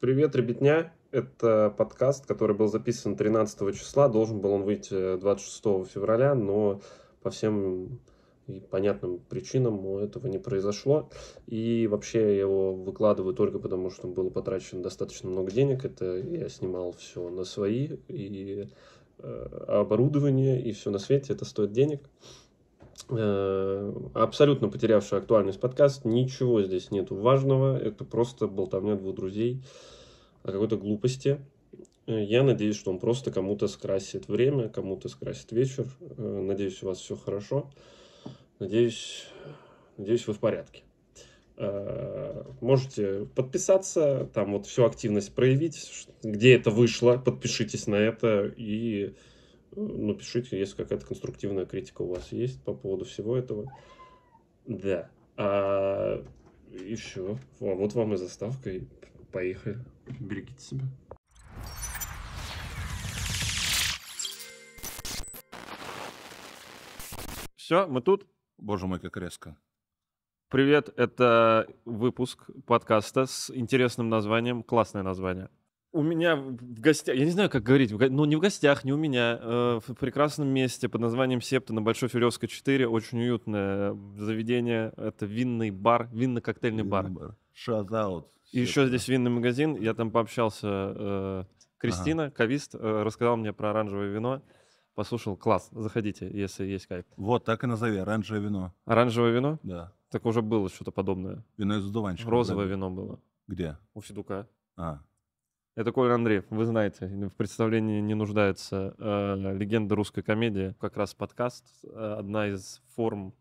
Привет, ребятня. Это подкаст, который был записан 13 числа. Должен был он выйти 26 февраля, но по всем и понятным причинам этого не произошло. И вообще я его выкладываю только потому, что было потрачено достаточно много денег. Это я снимал все на свои и э, оборудование, и все на свете. Это стоит денег. Э, абсолютно потерявший актуальность подкаст. Ничего здесь нету важного. Это просто болтовня двух друзей о какой-то глупости. Э, я надеюсь, что он просто кому-то скрасит время, кому-то скрасит вечер. Э, надеюсь, у вас все хорошо. Надеюсь, надеюсь, вы в порядке. Можете подписаться, там вот всю активность проявить, где это вышло, подпишитесь на это и ну, пишите, если какая-то конструктивная критика у вас есть по поводу всего этого. Да. А, и все. Вот вам и заставка. И поехали. Берегите себя. Все, мы тут. Боже мой, как резко. Привет, это выпуск подкаста с интересным названием, классное название у меня в гостях, я не знаю, как говорить, ну не в гостях, не у меня, э, в прекрасном месте под названием Септа на Большой Филевской 4, очень уютное заведение, это винный бар, винно-коктейльный бар. бар. Out. И еще здесь винный магазин, я там пообщался, э, Кристина, ага. кавист, э, рассказал мне про оранжевое вино, послушал, класс, заходите, если есть кайф. Вот, так и назови, оранжевое вино. Оранжевое вино? Да. Так уже было что-то подобное. Вино из одуванчика. Розовое вино было. Где? У Федука. А, это Коля Андреев, вы знаете, в представлении не нуждается э, легенда русской комедии, как раз подкаст, э, одна из форм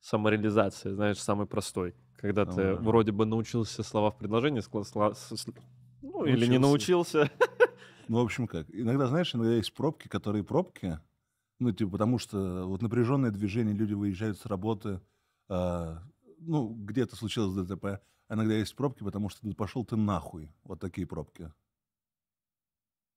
самореализации, знаешь, самый простой, когда ты ага. вроде бы научился слова в предложении, скла- сла- с- ну научился. или не научился. Ну, в общем, как, иногда, знаешь, иногда есть пробки, которые пробки, ну, типа, потому что вот напряженное движение, люди выезжают с работы, э, ну, где-то случилось ДТП, иногда есть пробки, потому что пошел ты нахуй. Вот такие пробки.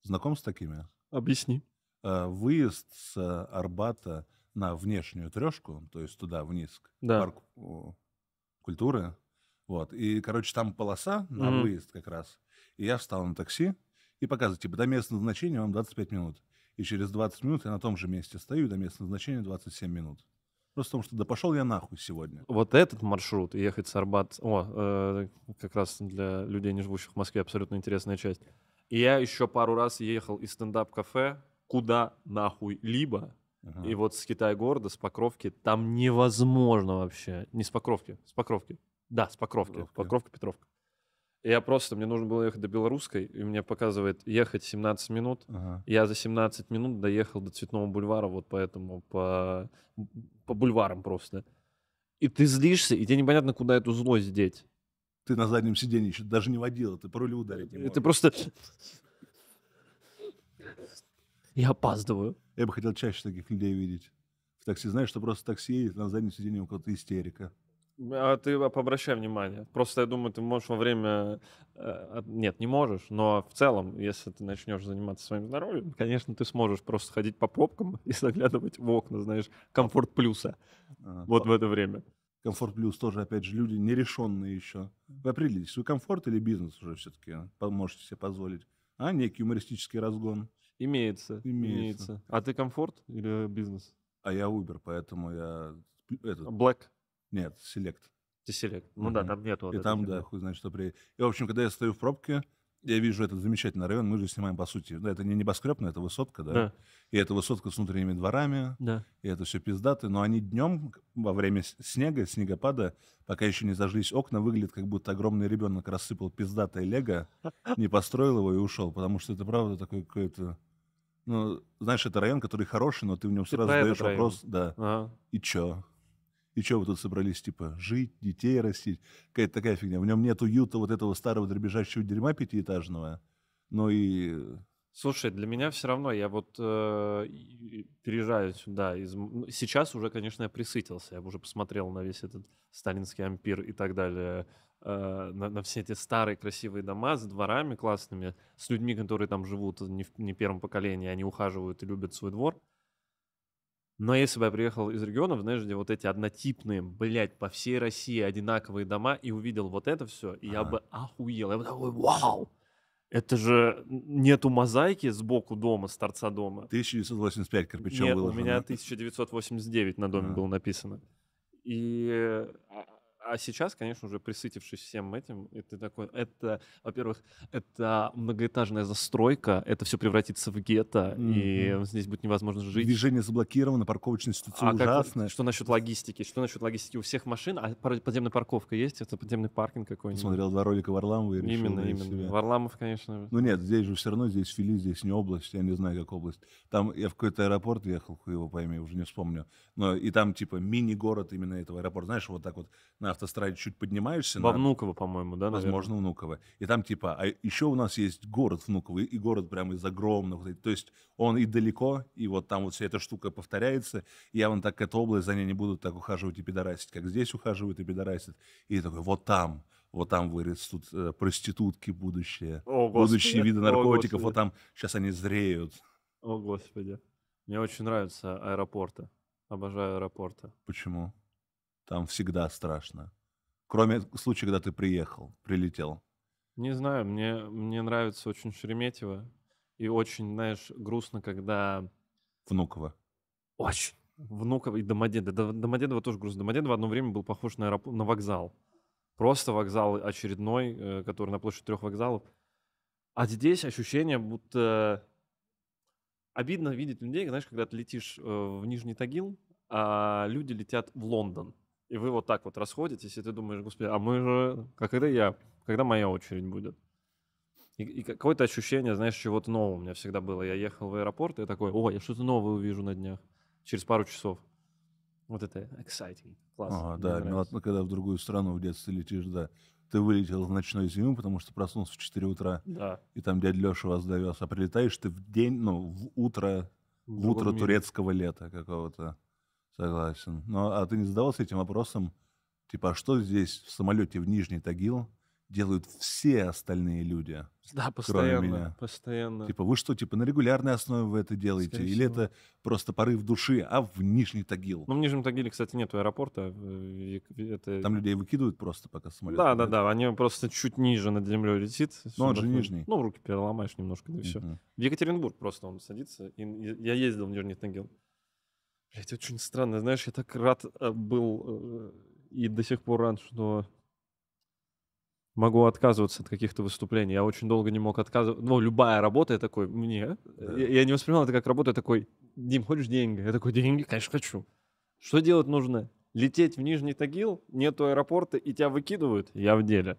Знаком с такими? Объясни. Э, выезд с Арбата на внешнюю трешку, то есть туда, вниз, к да. парку культуры. Вот. И, короче, там полоса на mm-hmm. выезд как раз. И я встал на такси и показываю, типа, до места назначения вам 25 минут. И через 20 минут я на том же месте стою, и до места назначения 27 минут. Просто потому что да пошел я нахуй сегодня. Вот этот маршрут, ехать с Арбат, о, э, как раз для людей, не живущих в Москве, абсолютно интересная часть. И я еще пару раз ехал из стендап-кафе куда нахуй либо, uh-huh. и вот с Китай-города, с Покровки, там невозможно вообще. Не с Покровки, с Покровки. Да, с Покровки. Покровка, Покровка Петровка. Я просто, мне нужно было ехать до Белорусской, и мне показывает ехать 17 минут. Ага. Я за 17 минут доехал до Цветного бульвара, вот поэтому по, по бульварам просто. И ты злишься, и тебе непонятно, куда эту злость деть. Ты на заднем сиденье еще даже не водила, ты по рулю ударить не можешь. Ты просто... Я опаздываю. Я бы хотел чаще таких людей видеть. В такси, знаешь, что просто такси едет, на заднем сиденье у кого-то истерика. А ты обращай внимание. Просто я думаю, ты можешь во время... Э, нет, не можешь, но в целом, если ты начнешь заниматься своим здоровьем, конечно, ты сможешь просто ходить по пробкам и заглядывать в окна, знаешь, комфорт плюса. А, вот в это время. Комфорт плюс тоже, опять же, люди нерешенные еще. Вы определитесь, вы комфорт или бизнес уже все-таки можете себе позволить? А, некий юмористический разгон. Имеется. Имеется. имеется. А ты комфорт или бизнес? А я Uber, поэтому я... Этот... Black? Нет, Select. Ты Select. Ну да, там нету. Вот и там, да, хуй знает, что при... И, в общем, когда я стою в пробке, я вижу этот замечательный район, мы же снимаем, по сути, да, это не небоскреб, но это высотка, да? да. И это высотка с внутренними дворами, да. и это все пиздаты, но они днем, во время снега, снегопада, пока еще не зажглись окна, выглядит, как будто огромный ребенок рассыпал пиздатое лего, не построил его и ушел, потому что это, правда, такой какой-то... Ну, знаешь, это район, который хороший, но ты в нем сразу задаешь вопрос, да, ага. и чё? И что вы тут собрались, типа, жить, детей растить? Какая-то такая фигня. В нем нет уюта вот этого старого дребезжащего дерьма пятиэтажного. Ну и... Слушай, для меня все равно, я вот э, переезжаю сюда. Из... Ну, сейчас уже, конечно, я присытился. Я уже посмотрел на весь этот сталинский ампир и так далее. Э, на, на все эти старые красивые дома с дворами классными, с людьми, которые там живут не в не первом поколении, они ухаживают и любят свой двор. Но если бы я приехал из регионов, знаешь, где вот эти однотипные, блядь, по всей России одинаковые дома, и увидел вот это все, и я бы охуел. Я бы такой, вау! Это же нету мозаики сбоку дома, с торца дома. 1985 кирпичом Нет, выложено. у меня 1989 на доме А. было написано. И э, а- сейчас, конечно, уже присытившись всем этим, и ты такой, это, во-первых, это многоэтажная застройка, это все превратится в гетто, и Мгм. здесь будет невозможно жить. Движение заблокировано, парковочная ситуация А как ужасная. что насчет логистики? Что насчет логистики? У всех машин, а подземная парковка есть? Это подземный паркинг какой-нибудь? Посмотрел два ролика Варламова и решил Именно, именно. себе. Варламов, конечно. Ну нет, здесь же все равно, здесь Фили, здесь не область, я не знаю, как область. Там я в какой-то аэропорт ехал, его пойми, уже не вспомню. Но и там типа мини-город именно этого аэропорта. Знаешь, вот так вот на автостраде чуть поднимаешься. Во на- Внуково, по-моему, да, наверное? Возможно, Внуково. И там типа, а еще у нас есть город Внуково, и- город прямо из огромных. То есть он и далеко, и вот там вот вся эта штука повторяется. И я вон так эту область за ней не буду так ухаживать и пидорасить, как здесь ухаживают и пидорасят. И такой, вот там, вот там вырастут э, проститутки будущее. О, Будущие виды О, наркотиков, Господи. вот там сейчас они зреют. О, Господи. Мне очень нравятся аэропорты. Обожаю аэропорты. Почему? Там всегда страшно. Кроме случая, когда ты приехал, прилетел. Не знаю, мне, мне нравится очень Шереметьево. И очень, знаешь, грустно, когда... Внуково. Очень. Внуково и Домодедово. До- Домодедово тоже грустно. Домодедово одно время был похож на, аэропорт, на вокзал. Просто вокзал очередной, э, который на площади трех вокзалов. А здесь ощущение, будто обидно видеть людей, знаешь, когда ты летишь э, в Нижний Тагил, а люди летят в Лондон. И вы вот так вот расходитесь, и ты думаешь, господи, а мы же... А когда я? Когда моя очередь будет? И, и какое-то ощущение, знаешь, чего-то нового у меня всегда было. Я ехал в аэропорт, и я такой, о, я что-то новое увижу на днях. Через пару часов. Вот это exciting. Классно. Ага, мне да, ну, ладно, когда в другую страну в детстве летишь, да. Ты вылетел в ночной зиму, потому что проснулся в 4 утра, Да. и там дядя Леша вас довез. А прилетаешь ты в день, ну, в утро, в другом утро мире. турецкого лета какого-то. Согласен. Ну, а ты не задавался этим вопросом, типа, а что здесь в самолете в Нижний Тагил делают все остальные люди? Да, постоянно. меня. Постоянно. Типа, вы что, типа, на регулярной основе вы это делаете? Скорее Или всего. это просто порыв души, а в Нижний Тагил? Ну, в Нижнем Тагиле, кстати, нет аэропорта. и Это... Там людей выкидывают просто, пока самолет Да, да, летит? да, они просто чуть ниже над землей летит. Ну, он же хоть- нижний. Ну, руки переломаешь немножко, да и все. В Екатеринбург просто он садится. И я ездил в Нижний Тагил. Блять, очень странно. Знаешь, я так рад э, был э, и до сих пор рад, что могу отказываться от каких-то выступлений. Я очень долго не мог отказываться. Ну, любая работа, я такой, мне. Да. Я, я не воспринимал это как работу. Я такой, Дим, хочешь деньги? Я такой, деньги, конечно, хочу. Что делать нужно? Лететь в Нижний Тагил, нету аэропорта, и тебя выкидывают? Я в деле.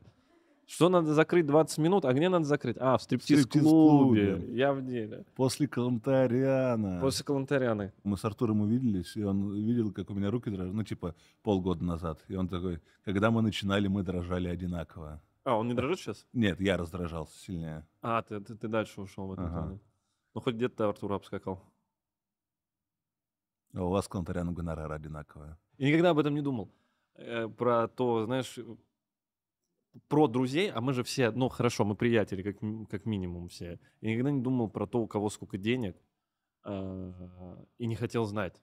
Что надо закрыть 20 минут? А где надо закрыть? А, в стриптиз-клубе. Я в деле. После Калантаряна. После Калантаряны. Мы с Артуром увиделись, и он видел, как у меня руки дрожат, ну, типа, полгода назад. И он такой, когда мы начинали, мы дрожали одинаково. А, он не дрожит сейчас? Нет, я раздражался сильнее. А, ты, ты, ты дальше ушел в этом Ага. плане. Ну, хоть где-то Артур обскакал. А у вас Калантаряна гонорар одинаковая. И никогда об этом не думал. Э, про то, знаешь, про друзей, а мы же все, ну, хорошо, мы приятели, как, как минимум все. Я никогда не думал про то, у кого сколько денег, э, и не хотел знать.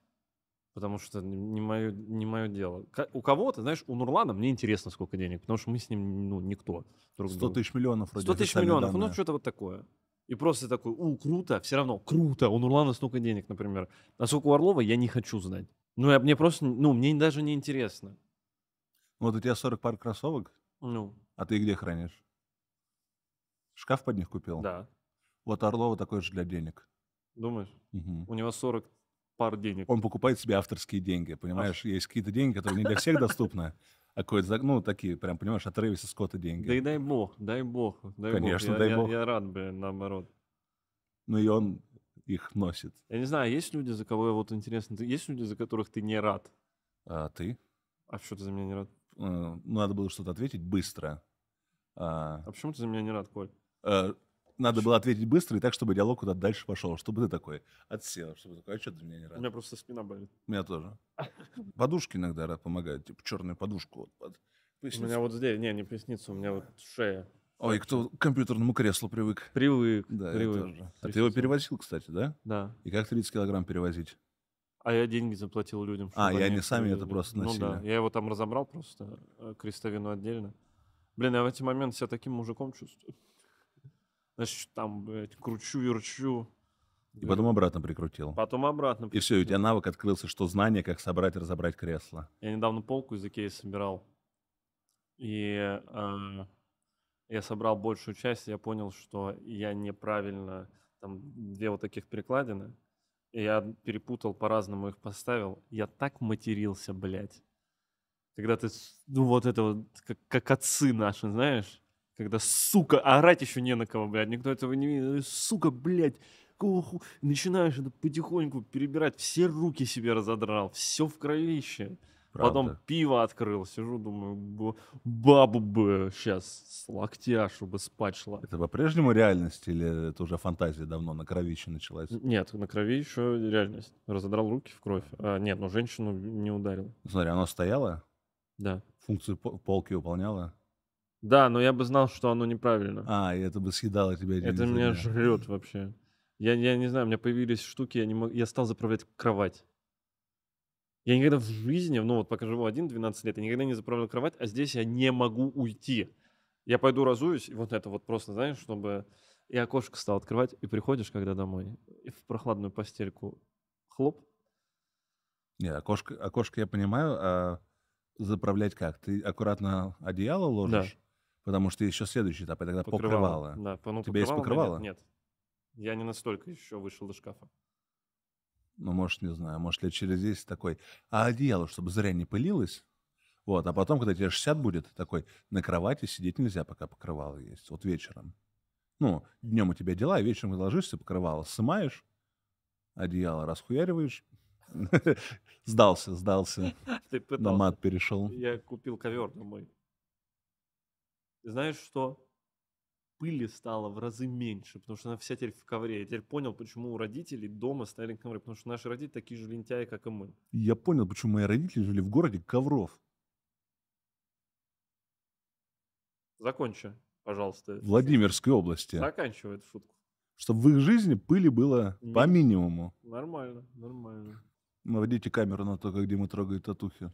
Потому что не мое, не мое дело. У кого-то, знаешь, у Нурлана мне интересно, сколько денег, потому что мы с ним, ну, никто. друг 100 другу. тысяч миллионов вроде 100 тысяч миллионов, ну данные. что-то вот такое. И просто такой, у, круто, все равно, круто, у Нурлана столько денег, например. А сколько у Орлова, я не хочу знать. Ну, я, мне просто, ну, мне даже не интересно. Вот у тебя 40 пар кроссовок, Ну, а ты где хранишь? Шкаф под них купил? да. Вот Орлова такой же для денег. Думаешь? Мгм. У него 40 пар денег. Он покупает себе авторские деньги, понимаешь? Есть какие-то деньги, которые не для всех доступны, а какой-то, ну, такие, прям, понимаешь, от Трэвиса Скотта деньги. Да и дай бог, дай бог, дай Конечно, бог. Я, дай я- бог. Я, рад бы, наоборот. Ну, и он их носит. Я не знаю, есть люди, за кого я вот интересно, есть люди, за которых ты не рад? А ты? А что ты за меня не рад? Э, надо было что-то ответить быстро. А, А почему ты за меня не рад, Коль? э, надо было ответить быстро и так, чтобы диалог куда-то дальше пошел, чтобы ты такой отсел, чтобы такой, а что ты меня не У рад? меня просто спина болит. У меня тоже. Подушки иногда ра- помогают, типа черную подушку. Вот, под У меня вот здесь, не, не поясница, у меня вот шея. Ой, кто к компьютерному креслу привык. Привык, Да, привык. я тоже. А ты его перевозил, кстати, да? Да. И как 30 килограмм перевозить? А я деньги заплатил людям. А, и они сами это просто Ну да, носили. я его там разобрал просто, э, крестовину отдельно. Блин, я в эти моменты себя таким мужиком чувствую. Значит, там, блядь, кручу, верчу. И потом обратно прикрутил. Потом обратно. И все, у тебя навык открылся, что знание, как собрать и разобрать кресло. Я недавно полку из Икеи собирал. И э, я собрал большую часть, и я понял, что я неправильно... Там две вот таких перекладины. Я перепутал, по-разному их поставил. Я так матерился, блядь. Когда ты, ну вот это вот, как, как отцы наши, знаешь? Когда, сука, орать еще не на кого, блядь. Никто этого не видит. Сука, блядь, какого Начинаешь это потихоньку перебирать. Все руки себе разодрал. Все в кровище. Правда. Потом пиво открыл, сижу, думаю, бабу бы сейчас с локтя, чтобы спать шла. Это по-прежнему реальность или это уже фантазия давно на кровище началась? Нет, на крови еще реальность. Разодрал руки в кровь. А, нет, ну женщину не ударил. Смотри, она стояла? Да. Функцию полки выполняла? Да, но я бы знал, что оно неправильно. А, и это бы съедало тебя. Это меня жрет вообще. Я, я не знаю, у меня появились штуки, я, не мог, я стал заправлять кровать. Я никогда в жизни, ну вот пока живу один, 12 лет, я никогда не заправлял кровать, а здесь я не могу уйти. Я пойду разуюсь, и вот это вот просто, знаешь, чтобы... И окошко стал открывать, и приходишь, когда домой, и в прохладную постельку хлоп. Нет, окошко, окошко я понимаю, а заправлять как? Ты аккуратно одеяло ложишь? Да. Потому что еще следующий этап, это тогда покрывало. покрывало. Да, ну, У тебя есть покрывало? Нет, нет. Я не настолько еще вышел из шкафа. Ну, может, не знаю, может, лет через 10 такой, а одеяло, чтобы зря не пылилось, вот, а потом, когда тебе 60 будет, такой, на кровати сидеть нельзя, пока покрывало есть, вот вечером. Ну, днем у тебя дела, а вечером ложишься, покрывало сымаешь, одеяло расхуяриваешь, сдался, сдался, Ты на мат перешел. Я купил ковер домой. Знаешь что? Пыли стало в разы меньше, потому что она вся теперь в ковре. Я теперь понял, почему у родителей дома стояли ковры, потому что наши родители такие же лентяи, как и мы. Я понял, почему мои родители жили в городе ковров. Закончи, пожалуйста. Владимирской области. Заканчивай эту шутку. Чтобы в их жизни пыли было Ми... по минимуму. Нормально, нормально. Наводите камеру на то, где мы трогаем татухи.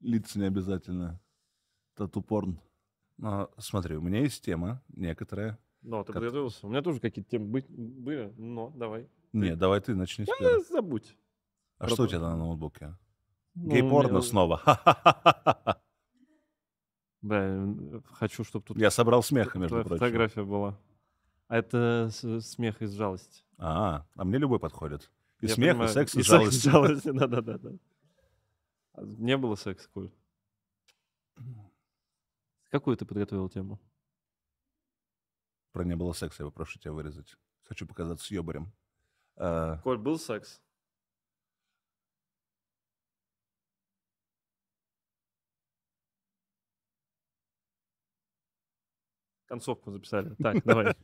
Лица не обязательно. Тату-порн. Но, смотри, у меня есть тема некоторая. Ну, ты как... подготовился? У меня тоже какие-то темы быть, были, но давай. Нет, давай ты начни с первого. забудь. А Про что у тебя на ноутбуке? Ну, Гей-порно меня... снова. Да, хочу, чтобы тут... Я собрал смех, между прочим. фотография была. А это смех из жалости. А, а мне любой подходит. И Я смех, понимаю, и секс, и, и жалость. Да-да-да. Не было секса, Коль. Какую ты подготовил тему? Про не было секса, я попрошу тебя вырезать. Хочу показаться с ёбарем. А... Коль, был секс? Концовку записали. Так, давай.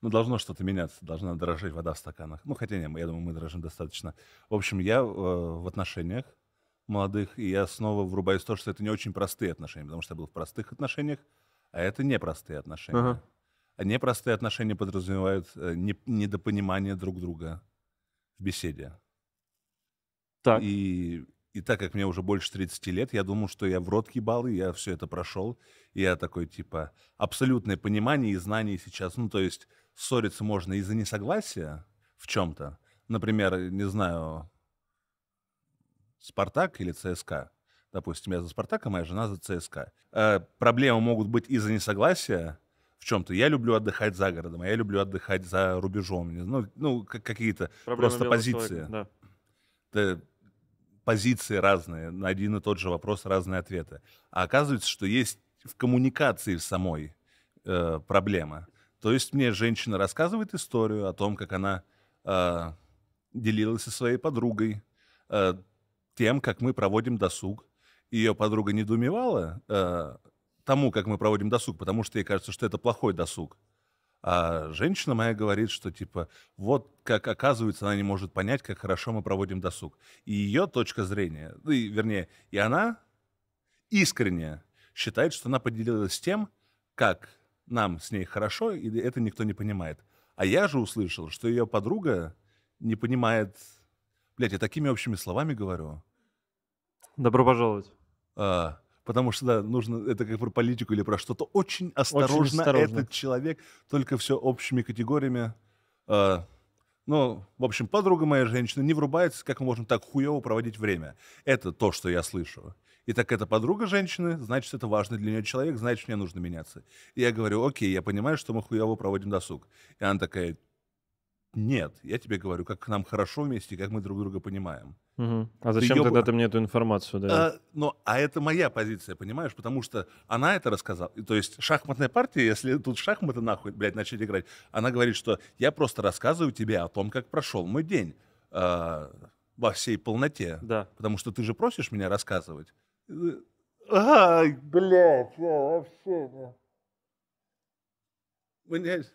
Ну, должно что-то меняться, должна дорожать вода в стаканах. Ну, хотя не, я думаю, мы дорожим достаточно. В общем, я э, в отношениях молодых, и я снова врубаюсь в то, что это не очень простые отношения, потому что я был в простых отношениях, а это непростые отношения. Ага. А непростые отношения подразумевают э, не, недопонимание друг друга в беседе. Так. И, и так как мне уже больше 30 лет, я думал, что я в рот ебал, и я все это прошел. И я такой, типа, абсолютное понимание и знание сейчас. Ну, то есть ссориться можно из-за несогласия в чем-то. Например, не знаю, Спартак или ЦСКА. Допустим, я за Спартак, а моя жена за ЦСКА. Э, проблемы могут быть из-за несогласия в чем-то. Я люблю отдыхать за городом, а я люблю отдыхать за рубежом. Ну, ну какие-то просто позиции. Да. да. Позиции разные, на один и тот же вопрос разные ответы. А оказывается, что есть в коммуникации в самой э, проблема. То есть мне женщина рассказывает историю о том, как она э, делилась со своей подругой, э, тем, как мы проводим досуг. Ее подруга недоумевала э, тому, как мы проводим досуг, потому что ей кажется, что это плохой досуг. А женщина моя говорит, что типа вот как оказывается, она не может понять, как хорошо мы проводим досуг. И ее точка зрения, ну, и, вернее, и она искренне считает, что она поделилась тем, как нам с ней хорошо, и это никто не понимает. А я же услышал, что ее подруга не понимает Блядь, я такими общими словами говорю. Добро пожаловать. А, потому что, да, нужно, это как про политику или про что-то, очень осторожно, осторожно. этот человек, только все общими категориями. А, ну, в общем, подруга моя женщина не врубается, как мы можем так хуево проводить время. Это то, что я слышу. И так это подруга женщины, значит, это важный для нее человек, значит, мне нужно меняться. И я говорю, окей, я понимаю, что мы хуево проводим досуг. И она такая, нет, я тебе говорю, как нам хорошо вместе, как мы друг друга понимаем. Мгм. А зачем ёба- тогда ты мне эту информацию даешь? А, но, а это моя позиция, понимаешь? Потому что она это рассказала. И То есть шахматная партия, если тут шахматы нахуй, блядь, начать играть, она говорит, что я просто рассказываю тебе о том, как прошел мой день а, во всей полноте. Да. Потому что ты же просишь меня рассказывать. Э, Ай, блядь, я вообще... не- Блядь.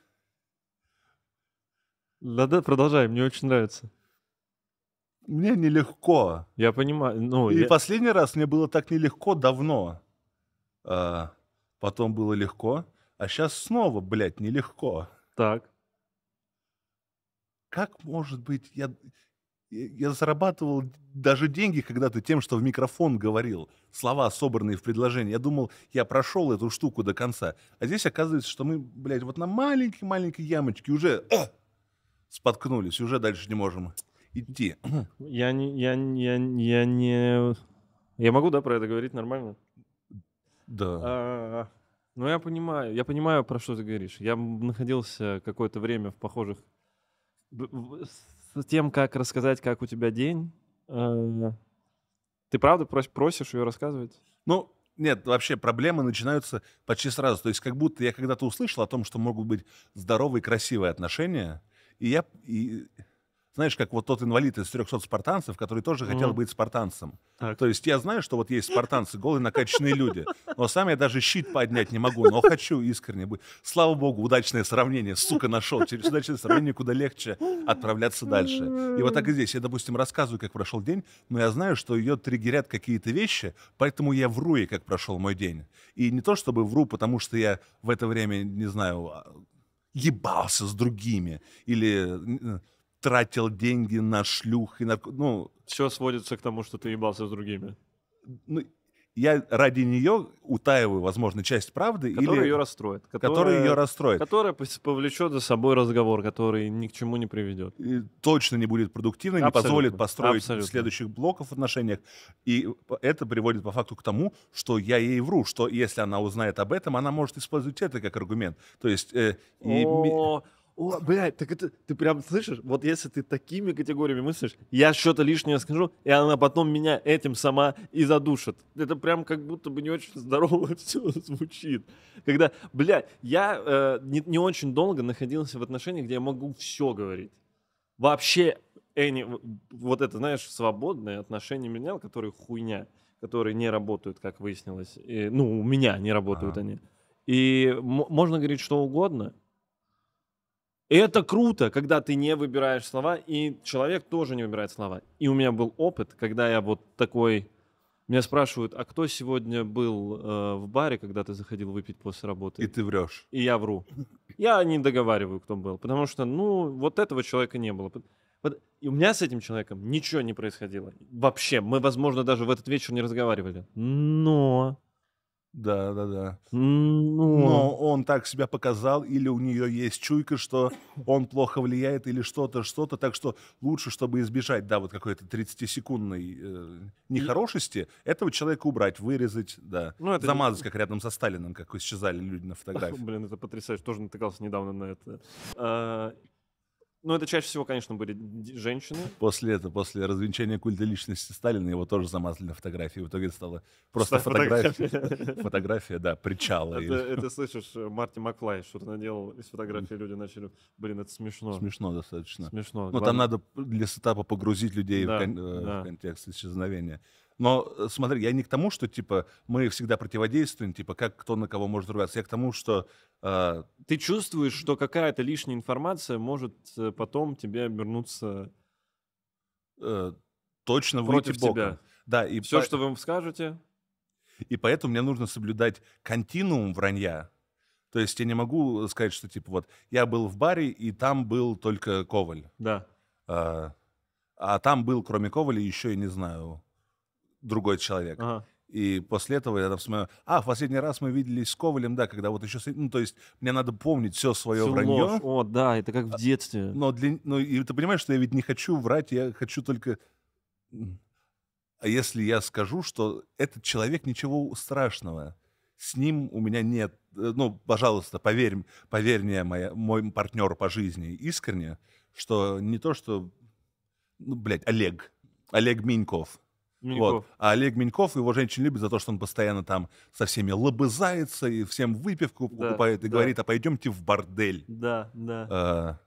Да-да, продолжай, мне очень нравится. Мне нелегко. Я понимаю, ну, И я- последний раз мне было так нелегко давно. А, потом было легко, а сейчас снова, блядь, нелегко. так. Как может быть, я, я зарабатывал даже деньги когда-то тем, что в микрофон говорил, слова, собранные в предложении. Я думал, я прошел эту штуку до конца. А здесь оказывается, что мы, блядь, вот на маленькой-маленькой ямочке уже а, споткнулись, уже дальше не можем идти. Я не, я, я, я не... Я могу, да, про это говорить нормально? Да. А, Ну, я понимаю, я понимаю, про что ты говоришь. Я находился какое-то время в похожих... С тем, как рассказать, как у тебя день. А, Ты правда прос- просишь ее рассказывать? Ну, нет, вообще проблемы начинаются почти сразу. То есть как будто я когда-то услышал о том, что могут быть здоровые, красивые отношения, и я... И, знаешь, как вот тот инвалид из 300 спартанцев, который тоже хотел Мгм. быть спартанцем. Так. То есть я знаю, что вот есть спартанцы, голые накачанные люди, но сам я даже щит поднять не могу, но хочу искренне быть. Слава богу, удачное сравнение, сука, нашел. Через удачное сравнение куда легче отправляться дальше. И вот так и здесь. Я, допустим, рассказываю, как прошел день, но я знаю, что ее триггерят какие-то вещи, поэтому я вру ей, как прошел мой день. И не то чтобы вру, потому что я в это время, не знаю, а, ебался с другими или тратил деньги на шлюх и нарко... Ну, Все сводится к тому, что ты ебался с другими. ну, я ради нее утаиваю, возможно, часть правды, Который или ее расстроит. который ее расстроит. Которая повлечет за собой разговор, который ни к чему не приведет. И точно не будет продуктивной, не позволит построить абсолютно. следующих блоков в отношениях. И это приводит по факту к тому, что я ей вру, что если она узнает об этом, она может использовать это как аргумент. То есть... э, и о, блядь, так это ты прям слышишь? Вот если ты такими категориями мыслишь, я что-то лишнее скажу, и она потом меня этим сама и задушит. Это прям как будто бы не очень здорово все звучит. Когда, блядь, я э, не, не очень долго находился в отношениях, где я могу все говорить. Вообще, any, вот это, знаешь, свободные отношения менял, которые хуйня, которые не работают, как выяснилось. И, ну, у меня не работают Ага. они. И можно говорить что угодно. И это круто, когда ты не выбираешь слова, и человек тоже не выбирает слова. И у меня был опыт, когда я вот такой... Меня спрашивают, а кто сегодня был э, в баре, когда ты заходил выпить после работы? И ты врешь. И я вру. Я не договариваю, кто был. Потому что, ну, вот этого человека не было. Вот- И у меня с этим человеком ничего не происходило. Вообще, мы, возможно, даже в этот вечер не разговаривали. Но... Да, да, да. Но... Но он так себя показал, или у нее есть чуйка, что он плохо влияет, или что-то, что-то. Так что лучше, чтобы избежать, да, вот какой-то 30-секундной э, нехорошести, этого человека убрать, вырезать, да. Ну, это Замазать, как рядом со Сталином, как исчезали люди на фотографии. Блин, это потрясающе. Тоже натыкался недавно на это. Ну, это чаще всего, конечно, были женщины. После этого, после развенчания культа личности Сталина, его тоже замазали на фотографии. В итоге это стало просто Фотография. фотография. Да, причала. Это, слышишь, э, Марти Маклай что-то наделал из фотографии, люди начали... Блин, это смешно. Смешно достаточно. Смешно. Но там надо для сетапа погрузить людей в, э, контекст исчезновения. Но э, смотри, я не к тому, что типа мы всегда противодействуем, типа как кто на кого может ругаться. Я к тому, что э, Ты чувствуешь, что какая-то лишняя информация может э, потом тебе обернуться э, точно выйти против боком. тебя. Да, и, Все, по- что вы им скажете, и поэтому мне нужно соблюдать континуум вранья. То есть я не могу сказать, что типа вот я был в баре, и там был только Коваль. да. А, а там был, кроме Коваля, еще, я не знаю, другой человек. Ага. И после этого я там смотрю, а, в последний раз мы виделись с Ковалем, да, когда вот еще... Ну, то есть мне надо помнить все свое Всю вранье. ложь. О, да, это как в детстве. Но, для, ну, и ты понимаешь, что я ведь не хочу врать, я хочу только... А если я скажу, что этот человек ничего страшного, с ним у меня нет... э, Ну, пожалуйста, поверь, поверь мне, моя, мой партнер по жизни, искренне, что не то, что... Ну, блядь, Олег. Олег Миньков. Миньков. Вот. А Олег Миньков его женщин любит за то, что он постоянно там со всеми лобызается и всем выпивку Да, покупает и да. говорит, а пойдемте в бордель. Да, да. А,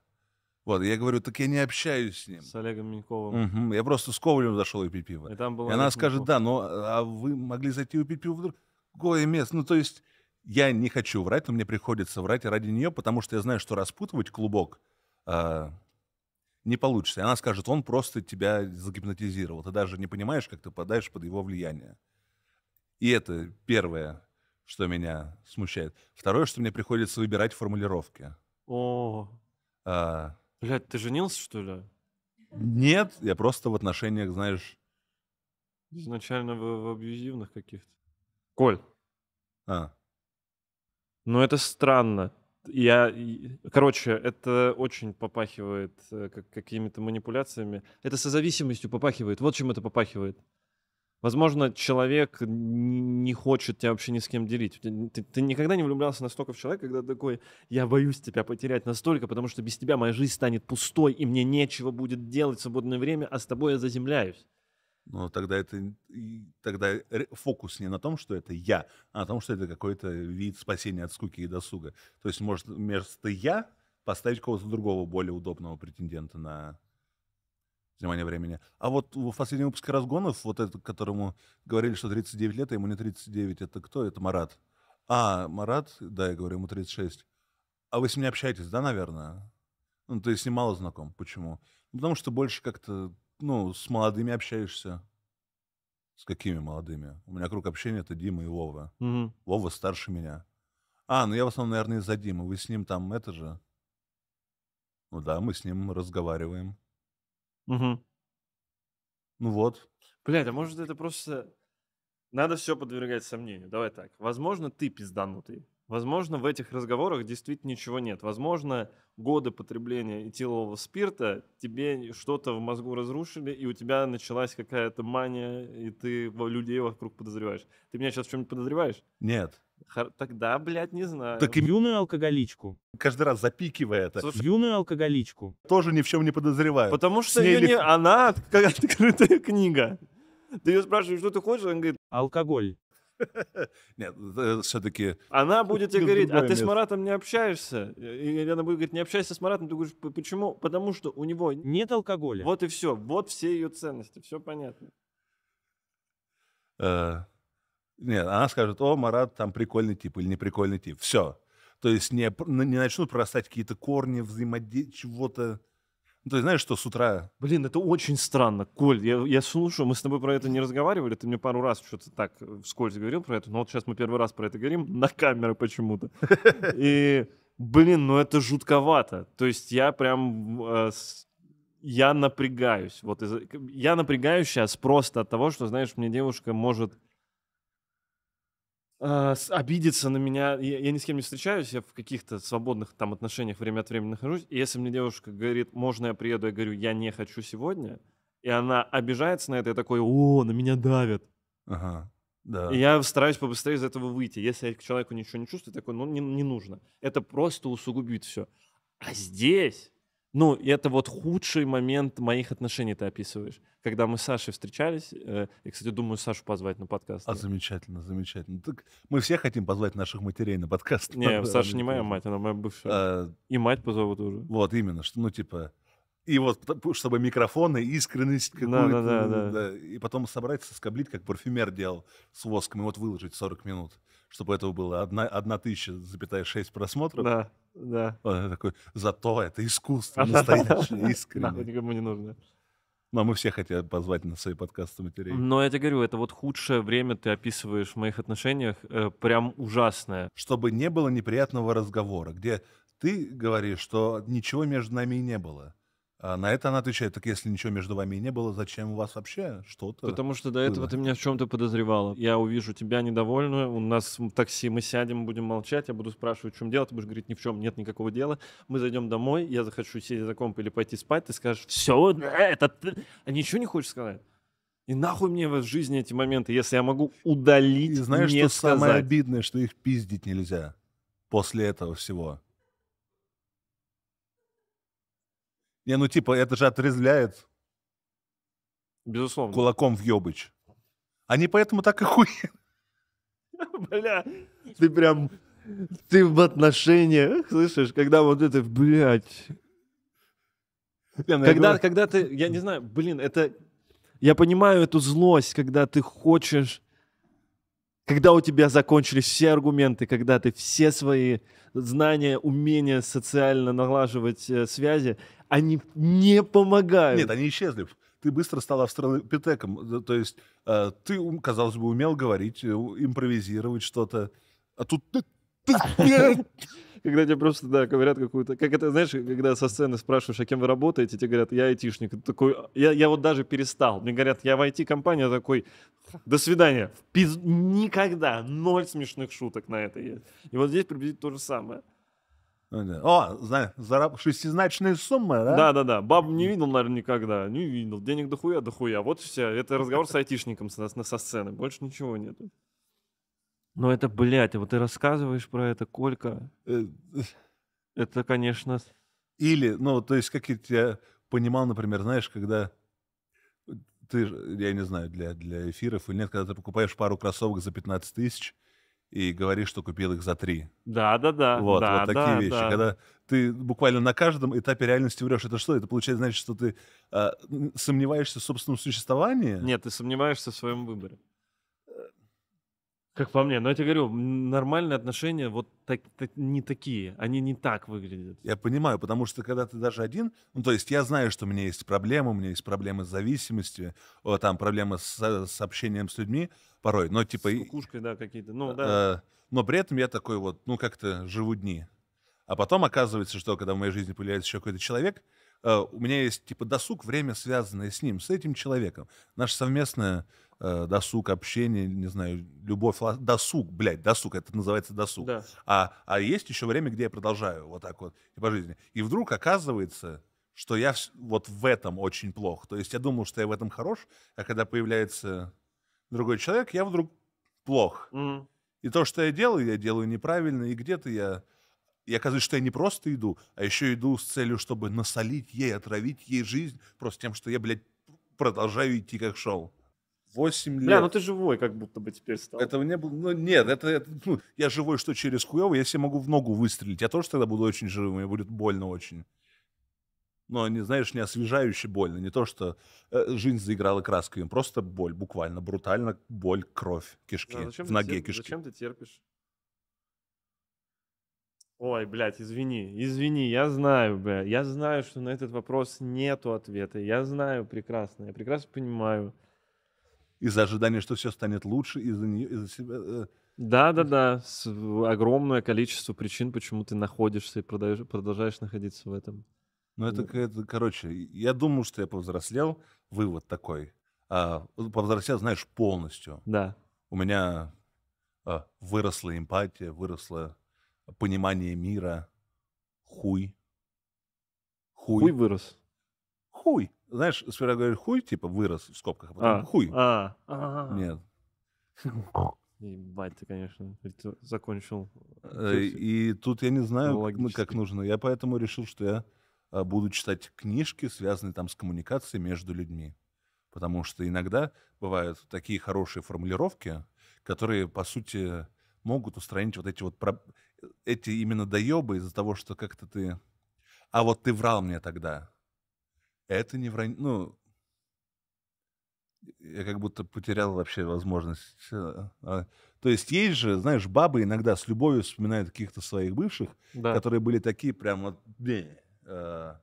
вот, я говорю, так я не общаюсь с ним. С Олегом Миньковым. Мгм, Я просто с Ковалем зашел и пить пиво. И там И она Олег скажет, Миньков. да, но а вы могли зайти и пить пиво в другое место. Ну, то есть я не хочу врать, но мне приходится врать ради нее, потому что я знаю, что распутывать клубок а, не получится. И она скажет, он просто тебя загипнотизировал. Ты даже не понимаешь, как ты попадаешь под его влияние. И это первое, что меня смущает. Второе, что мне приходится выбирать формулировки. О, А, блядь, ты женился, что ли? нет, я просто в отношениях, знаешь... Изначально в, в абьюзивных каких-то. Коль, А, ну это странно. Я, короче, это очень попахивает э, как, какими-то манипуляциями. Это созависимостью попахивает. Вот чем это попахивает. Возможно, человек не хочет тебя вообще ни с кем делить. Тебя- Ты, ты никогда не влюблялся настолько в человека, когда такой, я боюсь тебя потерять настолько, потому что без тебя моя жизнь станет пустой, и мне нечего будет делать в свободное время, а с тобой я заземляюсь. Ну, тогда это тогда фокус не на том, что это я, а на том, что это какой-то вид спасения от скуки и досуга. То есть, может, вместо я поставить кого-то другого, более удобного претендента на занимание времени. А вот в последнем выпуске разгонов, вот это, которому говорили, что 39 лет, а ему не 39, это кто? Это Марат. А, Марат, да, я говорю, ему 36. А вы с ним общаетесь, да, наверное? Ну, то есть с ним мало знаком. Почему? Ну, потому что больше как-то, ну, с молодыми общаешься. С какими молодыми? У меня круг общения это Дима и Вова. Мгм. Вова старше меня. А, ну я в основном, наверное, из-за Димы. Вы с ним там это же... Ну да, мы с ним разговариваем. Мгм. Ну вот. Блядь, а может это просто... Надо все подвергать сомнению. Давай так. Возможно, ты пизданутый. Возможно, в этих разговорах действительно ничего нет. Возможно, годы потребления этилового спирта тебе что-то в мозгу разрушили, и у тебя началась какая-то мания, и ты людей вокруг подозреваешь. Ты меня сейчас в чем-нибудь подозреваешь? Нет. Хар- Тогда, блядь, не знаю. Так и Юную алкоголичку. каждый раз запикивая это, Слушай, Юную алкоголичку. тоже ни в чем не подозреваю. Потому что ней её не... она как открытая книга. Ты ее спрашиваешь, что ты хочешь, она говорит, Алкоголь. Нет, все-таки... Она будет тебе говорить, а ты с. Маратом не общаешься? И она будет говорить, не общайся с Маратом. Ты говоришь, «П- почему? Потому что у него... Нет алкоголя. Вот и все. Вот все ее ценности. Все понятно. э, нет, она скажет, о, Марат там прикольный тип или неприкольный тип. Все. То есть не, пр- не начнут прорастать какие-то корни, взаимодействия, чего-то. Ну, есть знаешь, что с утра... Блин, это очень странно. Коль, я, я слушаю, мы с тобой про это не разговаривали. Ты мне пару раз что-то так э, вскользь говорил про это. Но вот сейчас мы первый раз про это говорим на камеру почему-то. И, блин, ну это жутковато. То есть я прям... э, я напрягаюсь. Вот из-за- я напрягаюсь сейчас просто от того, что, знаешь, мне девушка может э, обидеться на меня. Я, я ни с кем не встречаюсь, я в каких-то свободных там отношениях время от времени нахожусь. И если мне девушка говорит, можно я приеду, я говорю, я не хочу сегодня, и она обижается на это, я такой, о, на меня давят. Ага, да. И я стараюсь побыстрее из этого выйти. Если я к человеку ничего не чувствую, такой, ну, не, не нужно. Это просто усугубит все. А здесь, ну, это вот худший момент моих отношений ты описываешь. Когда мы с Сашей встречались, э, я, кстати, думаю, Сашу позвать на подкаст. А, замечательно, замечательно. Так мы все хотим позвать наших матерей на подкаст. Не, Саша не моя мать, она моя бывшая. А, И мать позову тоже. Вот именно, что, ну, типа... И вот, чтобы микрофоны, искренность Да, какую-то. да, да, да. И потом собрать, соскоблить, как парфюмер делал с воском, и вот выложить 40 минут, чтобы этого было одна, одна тысяча, запятая шесть просмотров. Да, да. Я такой, зато это искусство настоящее, искреннее. никому не нужно. Но мы все хотим позвать на свои подкасты матерей. Но я тебе говорю, это вот худшее время ты описываешь в моих отношениях, э, прям ужасное. Чтобы не было неприятного разговора, где ты говоришь, что ничего между нами и не было. А на это она отвечает, так если ничего между вами не было, зачем у вас вообще что-то? Потому что до этого было. ты меня в чем-то подозревала. Я увижу тебя недовольную, у нас в такси мы сядем, будем молчать, я буду спрашивать, в чем дело, ты будешь говорить, ни в чем нет никакого дела. Мы зайдем домой, я захочу сесть за комп или пойти спать, ты скажешь, все, это ты... А ничего не хочешь сказать? И нахуй мне в жизни эти моменты, если я могу удалить, И знаешь, не что самое сказать. обидное, что их пиздить нельзя после этого всего. Не, ну типа, это же отрезвляет Безусловно. кулаком в ёбыч. Они поэтому так и хуя. Бля, ты прям... Ты в отношениях, слышишь, когда вот это, блядь, Когда, когда ты, я не знаю, блин, это, я понимаю эту злость, когда ты хочешь, когда у тебя закончились все аргументы, когда ты все свои знания, умения социально налаживать э, связи, они не помогают. Нет, они исчезли. Ты быстро стал австралопитеком. Да, То есть э, ты, казалось бы, умел говорить, э, импровизировать что-то. А тут. Когда тебе просто, да, говорят какую-то... Как это, знаешь, когда со сцены спрашиваешь, а кем вы работаете, тебе говорят, я айтишник. Ты такой, я, я вот даже перестал. Мне говорят, я в IT-компании, я такой, до свидания. Пиз- Никогда. Ноль смешных шуток на это есть. И вот здесь приблизительно то же самое. Ну да. О, знаю, зараб... шестизначные суммы, да? Да-да-да. Баб не видел, наверное, никогда. Не видел. Денег дохуя, дохуя. Вот все. Это разговор с айтишником со, со сцены. Больше ничего нету. Но это, блядь, вот ты рассказываешь про это, Колька. Э, Это, конечно... Или, ну, то есть, как я тебя понимал, например, знаешь, когда ты, я не знаю, для, для эфиров или нет, когда ты покупаешь пару кроссовок за 15 тысяч и говоришь, что купил их за 3. Да-да-да. Вот, да, вот такие да, вещи. да. Когда ты буквально на каждом этапе реальности врешь, это что? Это получается, значит, что ты м, сомневаешься в собственном существовании? Нет, ты сомневаешься в своем выборе. Как по мне, но я тебе говорю, нормальные отношения вот так, так- не такие, они не так выглядят. Я понимаю, потому что когда ты даже один, ну, то есть я знаю, что у меня есть проблемы, у меня есть проблемы с зависимостью, о, там проблемы с, с общением с людьми порой, но типа... С кукушкой, да, какие-то. Ну, да. Э, но при этом я такой вот, ну, как-то живу дни. А потом оказывается, что когда в моей жизни появляется еще какой-то человек, э, у меня есть, типа, досуг, время, связанное с ним, с этим человеком. Наше совместное э, досуг, общение, не знаю, любовь, досуг, блядь, досуг, это называется досуг. Да. А, а есть еще время, где я продолжаю вот так вот и по жизни. И вдруг оказывается, что я вот в этом очень плох. То есть я думал, что я в этом хорош, а когда появляется другой человек, я вдруг плох. Мгм. И то, что я делаю, я делаю неправильно, и где-то я... И оказывается, что я не просто иду, а еще иду с целью, чтобы насолить ей, отравить ей жизнь, просто тем, что я, блядь, продолжаю идти как шел. Восемь лет. Бля, ну ты живой как будто бы теперь стал. Этого не было. Ну, нет, это, это, ну, я живой, что через хуево, я себе могу в ногу выстрелить. Я тоже тогда буду очень живым, мне будет больно очень. Но, не знаешь, не освежающе больно. Не то, что э, жизнь заиграла красками, просто боль, буквально, брутально боль, кровь, кишки, А зачем в ноге терп- кишки. Зачем ты терпишь? Ой, блядь, извини, извини, я знаю, бля, я знаю, что на этот вопрос нету ответа, я знаю прекрасно, я прекрасно понимаю. Из-за ожидания, что все станет лучше, из-за нее, из-за себя. Да-да-да, с- в- огромное количество причин, почему ты находишься и продаешь- продолжаешь находиться в этом. Ну, это, какая-то, короче, я думал, что я повзрослел, вывод такой. А, повзрослел, знаешь, полностью. Да. у меня а, выросла эмпатия, выросло понимание мира. Хуй. Хуй. Хуй вырос. Хуй. Знаешь, сперва говорят хуй, типа вырос в скобках, а потом А, хуй. А, а. Нет. Ебать, ты, конечно, закончил. Э, И тут я не знаю, как- ну, нужно. Я поэтому решил, что я а, буду читать книжки, связанные там с коммуникацией между людьми. Потому что иногда бывают такие хорошие формулировки, которые, по сути, могут устранить вот эти вот про- эти именно доебы из-за того, что как-то ты... А вот ты врал мне тогда. Это не вранье. Ну, я как будто потерял вообще возможность. э, а, То есть есть же, знаешь, бабы иногда с любовью вспоминают каких-то своих бывших, Да. которые были такие прям вот... Э,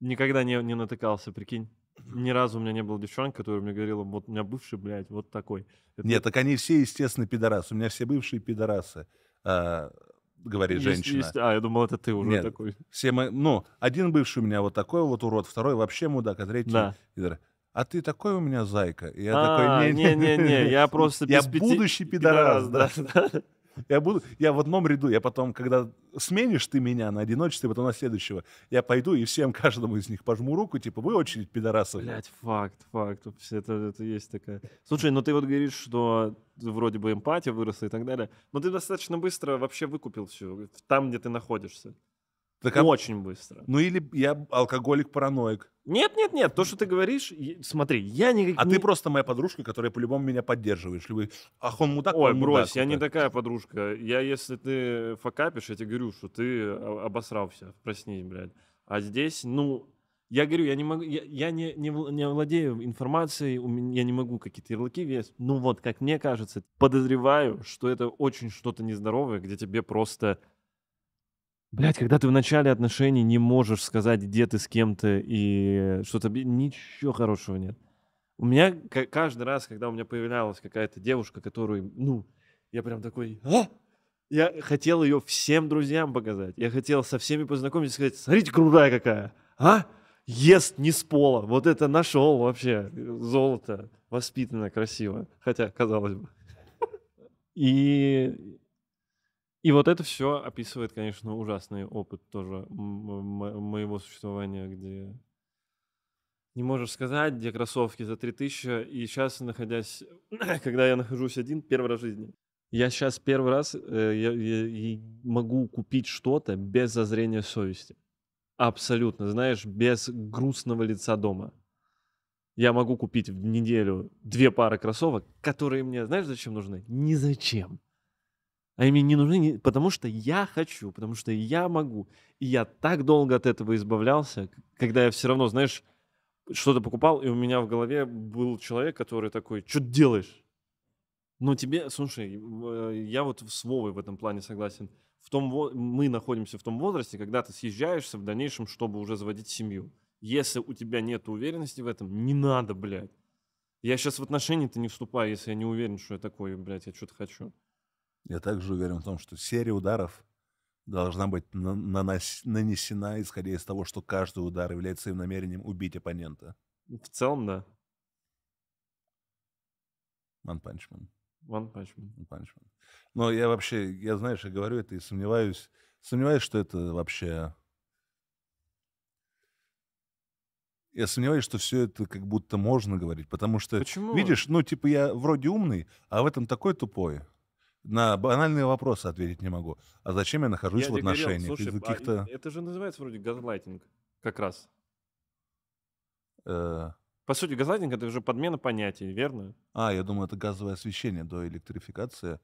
Никогда не, не натыкался, прикинь. Ни разу у меня не было девчонки, которая мне говорила, вот у меня бывший, блядь, вот такой. Это- Нет, так они все, естественно, пидорасы. У меня все бывшие пидорасы. А, говорит Есть- женщина. есть- А, я думал, это ты уже Нет. такой. Все мы, ну, один бывший у меня вот такой вот урод, второй вообще мудак, а третий... Да. а ты такой у меня зайка. И я А, такой, не-не-не, я просто Я будущий пидорас, да. Я буду, я в одном ряду, я потом, когда сменишь ты меня на одиночестве, потом на следующего, я пойду и всем, каждому из них пожму руку, типа, вы очередь пидорасов. Блять, факт, факт. Это, это есть такая. Слушай, ну ты вот говоришь, что вроде бы эмпатия выросла и так далее, но ты достаточно быстро вообще выкупил все там, где ты находишься. Так, а- Очень быстро. ну или я алкоголик-параноик. Нет, нет, нет, то, что ты говоришь, смотри, я не... А не- ты просто моя подружка, которая по-любому меня поддерживаешь. Любой, ах, он мудак, Ой, он брось, мудак, я вот не так. такая подружка. Я, если ты факапишь, я тебе говорю, что ты обосрался, проснись, блядь. А здесь, ну, я говорю, я не могу, я, я не, не, не владею информацией, у меня, я не могу какие-то ярлыки весить. Ну вот, как мне кажется, подозреваю, что это очень что-то нездоровое, где тебе просто... Блять, когда ты в начале отношений не можешь сказать, где ты с кем-то и что-то... Ничего хорошего нет. У меня ка- каждый раз, когда у меня появлялась какая-то девушка, которую, ну, я прям такой, «А?» Я хотел ее всем друзьям показать. Я хотел со всеми познакомиться и сказать, смотрите, крутая какая, а? Ест не с пола. Вот это нашел вообще. Золото. Воспитанно, красиво. Хотя, казалось бы. И, и вот это все описывает, конечно, ужасный опыт тоже моего существования, где не можешь сказать, где кроссовки за 3000. И сейчас, находясь, когда я нахожусь один, первый раз в жизни, я сейчас первый раз э, я, я- могу купить что-то без зазрения совести. Абсолютно, знаешь, без грустного лица дома. Я могу купить в неделю две пары кроссовок, которые мне, знаешь, зачем нужны? Ни зачем. Они мне не нужны, потому что я хочу, потому что я могу. И я так долго от этого избавлялся, когда я все равно, знаешь, что-то покупал, и у меня в голове был человек, который такой, что ты делаешь? Ну, тебе, слушай, э, я вот с Вовой в этом плане согласен. В том, мы находимся в том возрасте, когда ты съезжаешься в дальнейшем, чтобы уже заводить семью. Если у тебя нет уверенности в этом, не надо, блядь. Я сейчас в отношения-то не вступаю, если я не уверен, что я такой, блядь, я что-то хочу. Я также уверен в том, что серия ударов должна быть на- нанос- нанесена, исходя из того, что каждый удар является своим намерением убить оппонента. В целом, да. One Punch Man. One Punch Man. One Punch Man. Но я вообще, я, знаешь, я говорю это и сомневаюсь, сомневаюсь, что это вообще... Я сомневаюсь, что все это как будто можно говорить, потому что, Почему? видишь, ну, типа, я вроде умный, а в этом такой тупой. На банальные вопросы ответить не могу. А зачем я нахожусь Я в тебе говорил, отношениях? слушай, Из а каких-то... это же называется вроде газлайтинг. Как раз. э, По сути, газлайтинг это уже подмена понятий, верно? А, я думаю, это газовое освещение до электрификации.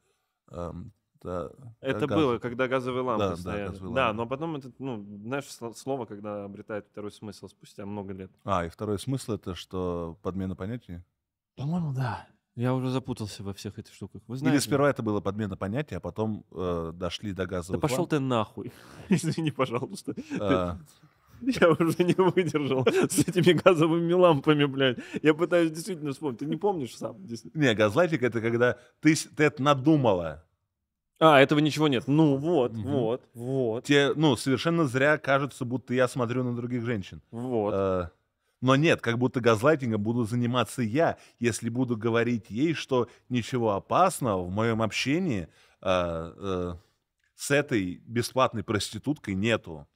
Эм, да, Это газ- было, когда газовые лампы Да, да, стояли. газовые Да, лампы. но потом это, ну, знаешь, сло- слово, когда обретает второй смысл спустя много лет. А, и второй смысл это, что подмена понятий? По-моему, да. Я уже запутался во всех этих штуках. Вы Или знаете? сперва это было подмена понятия, а потом э, дошли до Да газовых пошел ламп. ты нахуй. Извини, пожалуйста. А, Я уже не выдержал с этими газовыми лампами, блядь. Я пытаюсь действительно вспомнить. Ты не помнишь сам? Не, газлайтинг это когда ты, ты это надумала. А, этого ничего нет. Ну вот, Мгм. вот, вот, Тебе, ну, совершенно зря кажется, будто я смотрю на других женщин. вот. Э, но нет, как будто газлайтингом буду заниматься я, если буду говорить ей, что ничего опасного в моем общении э, э, с этой бесплатной проституткой нету.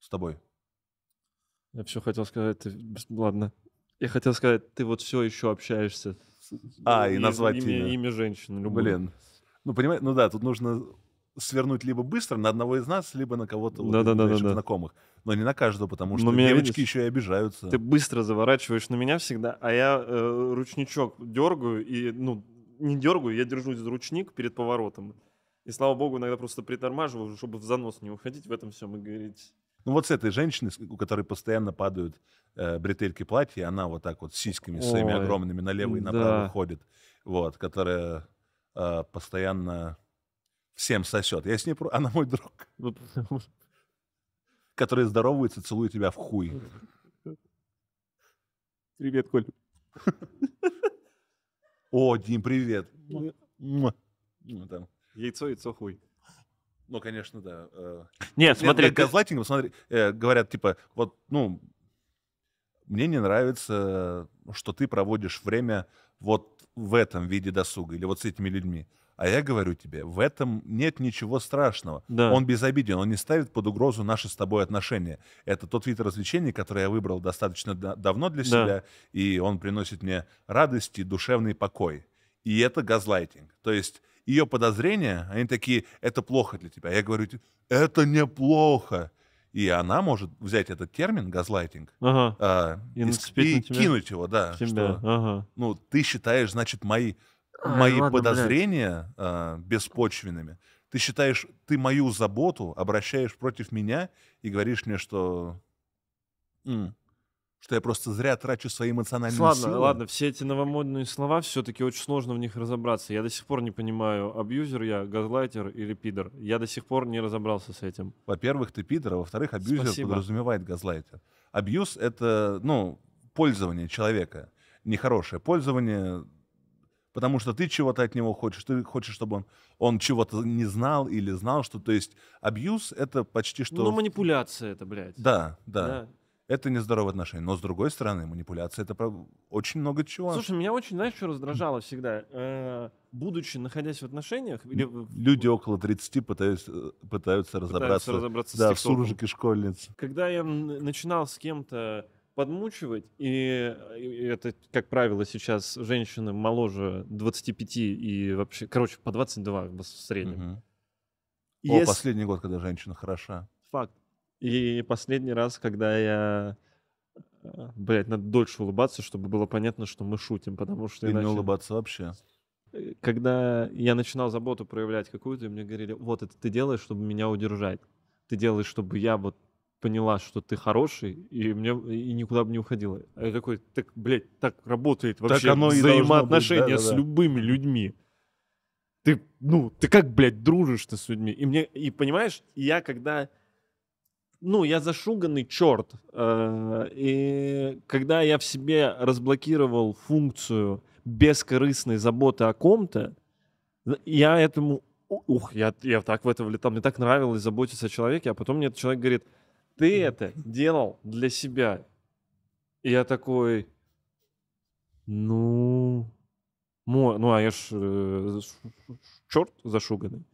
С тобой. Я все хотел сказать, ты... ладно. Я хотел сказать, ты вот все еще общаешься. А, и из- назвать имя, имя. имя женщины. любую. Блин. Ну, понимаешь, ну да, тут нужно свернуть либо быстро на одного из нас, либо на кого-то вот из Да-да-да-да-да. ближайших знакомых. Но не на каждого, потому что Но меня девочки видишь? еще и обижаются. Ты быстро заворачиваешь на меня всегда, а я э, ручничок дергаю и, ну, не дергаю, я держусь за ручник перед поворотом. И слава богу, иногда просто притормаживаю, чтобы в занос не уходить. В этом все мы говорить. Ну вот с этой женщиной, у которой постоянно падают э, бретельки платья, она вот так вот с сиськами своими Ой, огромными налево и направо да. ходит, вот, которая э, постоянно всем сосет. Я с ней, про- она мой друг, который здоровается, целует тебя в хуй. Привет, Коль. О, Дим, привет. Яйцо, яйцо, хуй. Ну, конечно, да. э, Нет, смотри, Нет, газлайтингом, смотри, э, говорят, типа, вот, ну, мне не нравится, что ты проводишь время вот в этом виде досуга или вот с этими людьми. А я говорю тебе, в этом нет ничего страшного. Да. Он безобиден, он не ставит под угрозу наши с тобой отношения. Это тот вид развлечений, который я выбрал достаточно да- давно для Да. себя, и он приносит мне радость и душевный покой. И это газлайтинг. То есть ее подозрения, они такие, это плохо для тебя. Я говорю, это неплохо. И она может взять этот термин, газлайтинг, Ага. а, И и, кинуть его, да. Что, Ага. ну, ты считаешь, значит, мои, мои ладно, подозрения а, беспочвенными. Ты считаешь, ты мою заботу обращаешь против меня и говоришь мне, что... м, что я просто зря трачу свои эмоциональные Ладно, силы. ладно, все эти новомодные слова, все-таки очень сложно в них разобраться. Я до сих пор не понимаю, абьюзер я, газлайтер или пидор. Я до сих пор не разобрался с этим. Во-первых, ты пидор, а во-вторых, абьюзер Спасибо. подразумевает газлайтер. Абьюз — это, ну, пользование человека. Нехорошее пользование, потому что ты чего-то от него хочешь. Ты хочешь, чтобы он, он чего-то не знал или знал, что... То есть абьюз — это почти что... Ну, манипуляция это, блядь. Да, да, Да. Это нездоровые отношения. Но, с другой стороны, манипуляция — это про- очень много чего. Слушай, меня очень, знаешь, что раздражало всегда? Э, будучи, находясь в отношениях, или Люди около 30 пытаются, пытаются разобраться, разобраться с да, в суржике школьниц. когда я начинал с кем-то подмучивать, и, и это, как правило, сейчас женщины моложе 25 и вообще, короче, по 22 в среднем. И О, последний год, когда женщина хороша. Факт. И последний раз, когда я... Блять, надо дольше улыбаться, чтобы было понятно, что мы шутим, потому что Или не иначе... улыбаться вообще. Э, Когда я начинал заботу проявлять какую-то, и мне говорили, вот это ты делаешь, чтобы меня удержать. Ты делаешь, чтобы я вот поняла, что ты хороший, и мне и никуда бы не уходила. А я такой, так, блядь, так работает вообще оно и должно быть, взаимоотношения с да-да-да. любыми людьми. Ты, ну, ты как, блядь, дружишь-то с людьми? И мне, и понимаешь, я когда, ну, я зашуганный черт, э, и когда я в себе разблокировал функцию бескорыстной заботы о ком-то, я этому, ух, я, я так в это влетал, мне так нравилось заботиться о человеке, а потом мне этот человек говорит, ты это делал для себя. И я такой, ну, мо- ну, а я ж э, черт зашуганный.